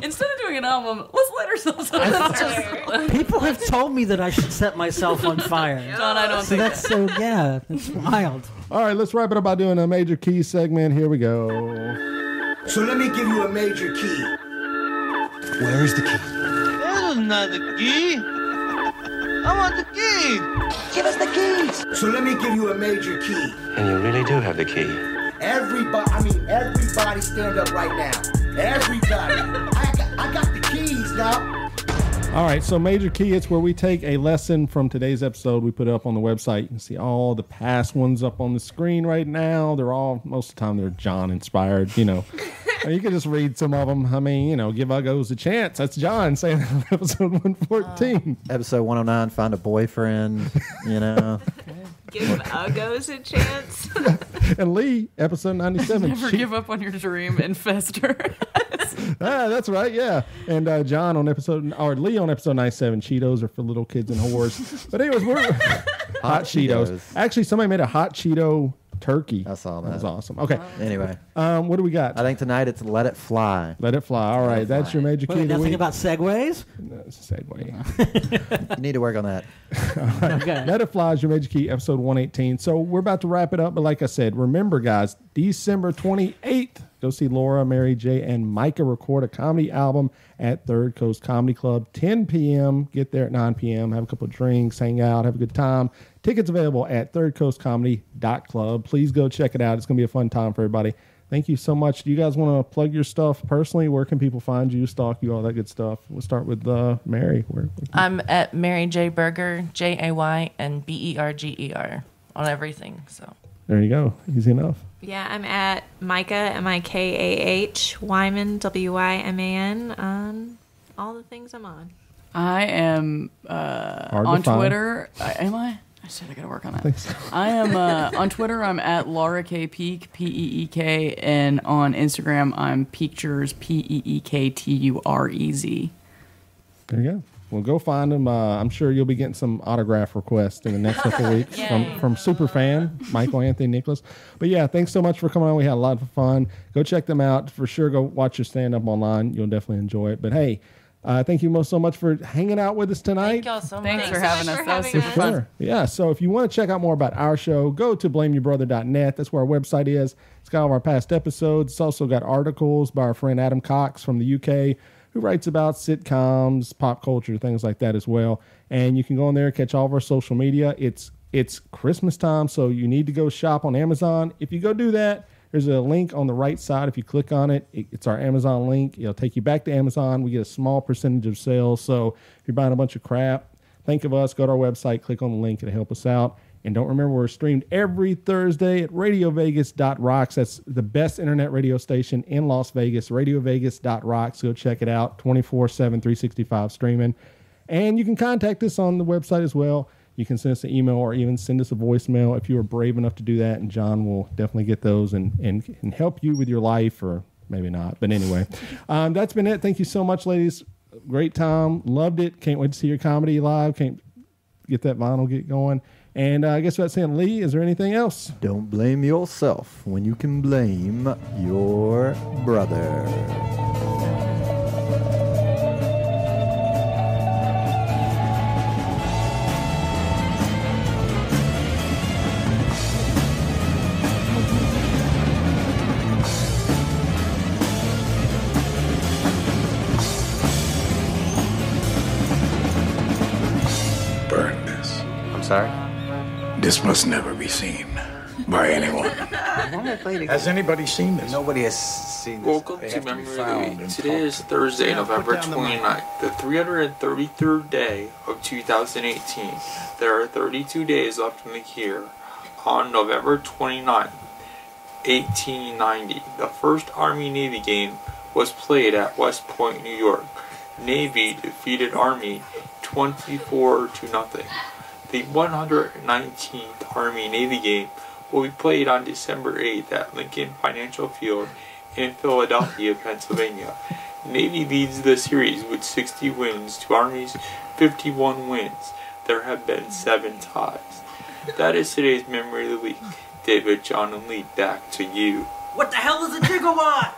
J: Instead of doing an album, let's let ourselves on fire.
A: People have told me that I should set myself on fire.
J: John, I don't
A: So
J: think
A: that's so yeah, it's wild.
F: All right, let's wrap it up by doing a major key segment. Here we go.
M: So let me give you a major key. Where is the key?
N: That's not the key.
M: I want the key. Give us the keys. So let me give you a major key.
N: And you really do have the key.
M: Everybody, I mean, everybody stand up right now. Everybody. I got, I got the keys now.
F: All right, so Major Key, it's where we take a lesson from today's episode. We put it up on the website. You can see all the past ones up on the screen right now. They're all, most of the time, they're John inspired, you know. Or you can just read some of them. I mean, you know, give Uggos a chance. That's John saying that in episode 114.
G: Episode 109, find a boyfriend, you know.
K: Give Uggos a chance.
F: and Lee, episode 97.
J: Never
F: she-
J: give up on your dream and fester.
F: ah, that's right, yeah. And uh, John on episode, or Lee on episode 97, Cheetos are for little kids and whores. But anyways, we're hot Cheetos.
G: Cheetos.
F: Actually, somebody made a hot Cheeto turkey. I
G: saw that.
F: That was awesome. Okay.
G: Anyway,
F: um, what do we got?
G: I think tonight it's Let It Fly.
F: Let it fly. All right, that's your major key.
A: Wait,
F: of the
A: nothing
F: week.
A: about segways?
F: No, it's a segue.
G: you need to work on that.
F: Let It Fly is your major key, episode 118. So we're about to wrap it up, but like I said, remember, guys, December 28th, go see Laura, Mary Jay, and Mikah record a comedy album at Third Coast Comedy Club, 10 p.m. Get there at 9 p.m., have a couple of drinks, hang out, have a good time. Tickets available at thirdcoastcomedy.club. Please go check it out. It's going to be a fun time for everybody. Thank you so much. Do you guys want to plug your stuff personally? Where can people find you, stalk you, all that good stuff? We'll start with uh, Mary. Where,
L: I'm at Mary Jay Berger, J A Y and B E R G E R on everything. So
F: there you go. Easy enough.
K: Yeah, I'm at Mikah, M I K A H, Wyman, W Y M A N, on all the things I'm on.
J: I am uh, on. Twitter. I, am I? I said I gotta work on that.
F: think so.
J: I am uh, on Twitter. I'm at Laura K Peek P E E K, and on Instagram I'm Peektures P E E K T U R E Z.
F: There you go. Well, go find them. Uh, I'm sure you'll be getting some autograph requests in the next couple of weeks from, from super fan Michael Anthony Nicholas. But yeah, thanks so much for coming on. We had a lot of fun. Go check them out for sure. Go watch your stand up online. You'll definitely enjoy it. But hey, uh, thank you most so much for hanging out with us tonight.
L: thank y'all so
J: Thanks
L: much.
J: for having us. That was super fun.
F: Sure. Yeah. So if you want to check out more about our show, go to blameyourbrother.net. That's where our website is. It's got all of our past episodes. It's also got articles by our friend Adam Cox from the UK who writes about sitcoms, pop culture, things like that as well. And you can go on there and catch all of our social media. It's it's Christmas time, so you need to go shop on Amazon. If you go do that, there's a link on the right side. If you click on it, it- it's our Amazon link. It'll take you back to Amazon. We get a small percentage of sales. So if you're buying a bunch of crap, think of us. Go to our website, click on the link, it'll help us out. And don't remember, we're streamed every Thursday at RadioVegas.rocks. That's the best internet radio station in Las Vegas, RadioVegas.rocks. Go check it out 24 7, 365 streaming. And you can contact us on the website as well. You can send us an email or even send us a voicemail if you are brave enough to do that. And John will definitely get those and, and, and help you with your life, or maybe not. But anyway, um, that's been it. Thank you so much, ladies. Great time. Loved it. Can't wait to see your comedy live. Can't get that vinyl get going. And uh, I guess without saying, Lee, is there anything else?
G: Don't blame yourself when you can blame your brother.
O: This must never be seen by anyone. Has anybody seen this?
P: Nobody has seen this.
Q: Welcome
P: They
Q: to
P: have to be
Q: Memory
P: found
Q: of the Week. Today is Thursday,
P: Yeah,
Q: November
P: down the
Q: 29th, the 333rd day of 2018. There are 32 days left in the year. On November 29th, 1890, the first Army Navy game was played at West Point, New York. Navy defeated Army 24 to nothing. The 119th Army Navy game will be played on December 8th at Lincoln Financial Field in Philadelphia, Pennsylvania. Navy leads the series with 60 wins to Army's 51 wins. There have been seven ties. That is today's Memory of the Week. David, John, and Lee, back to you.
H: What the hell is a gigawatt?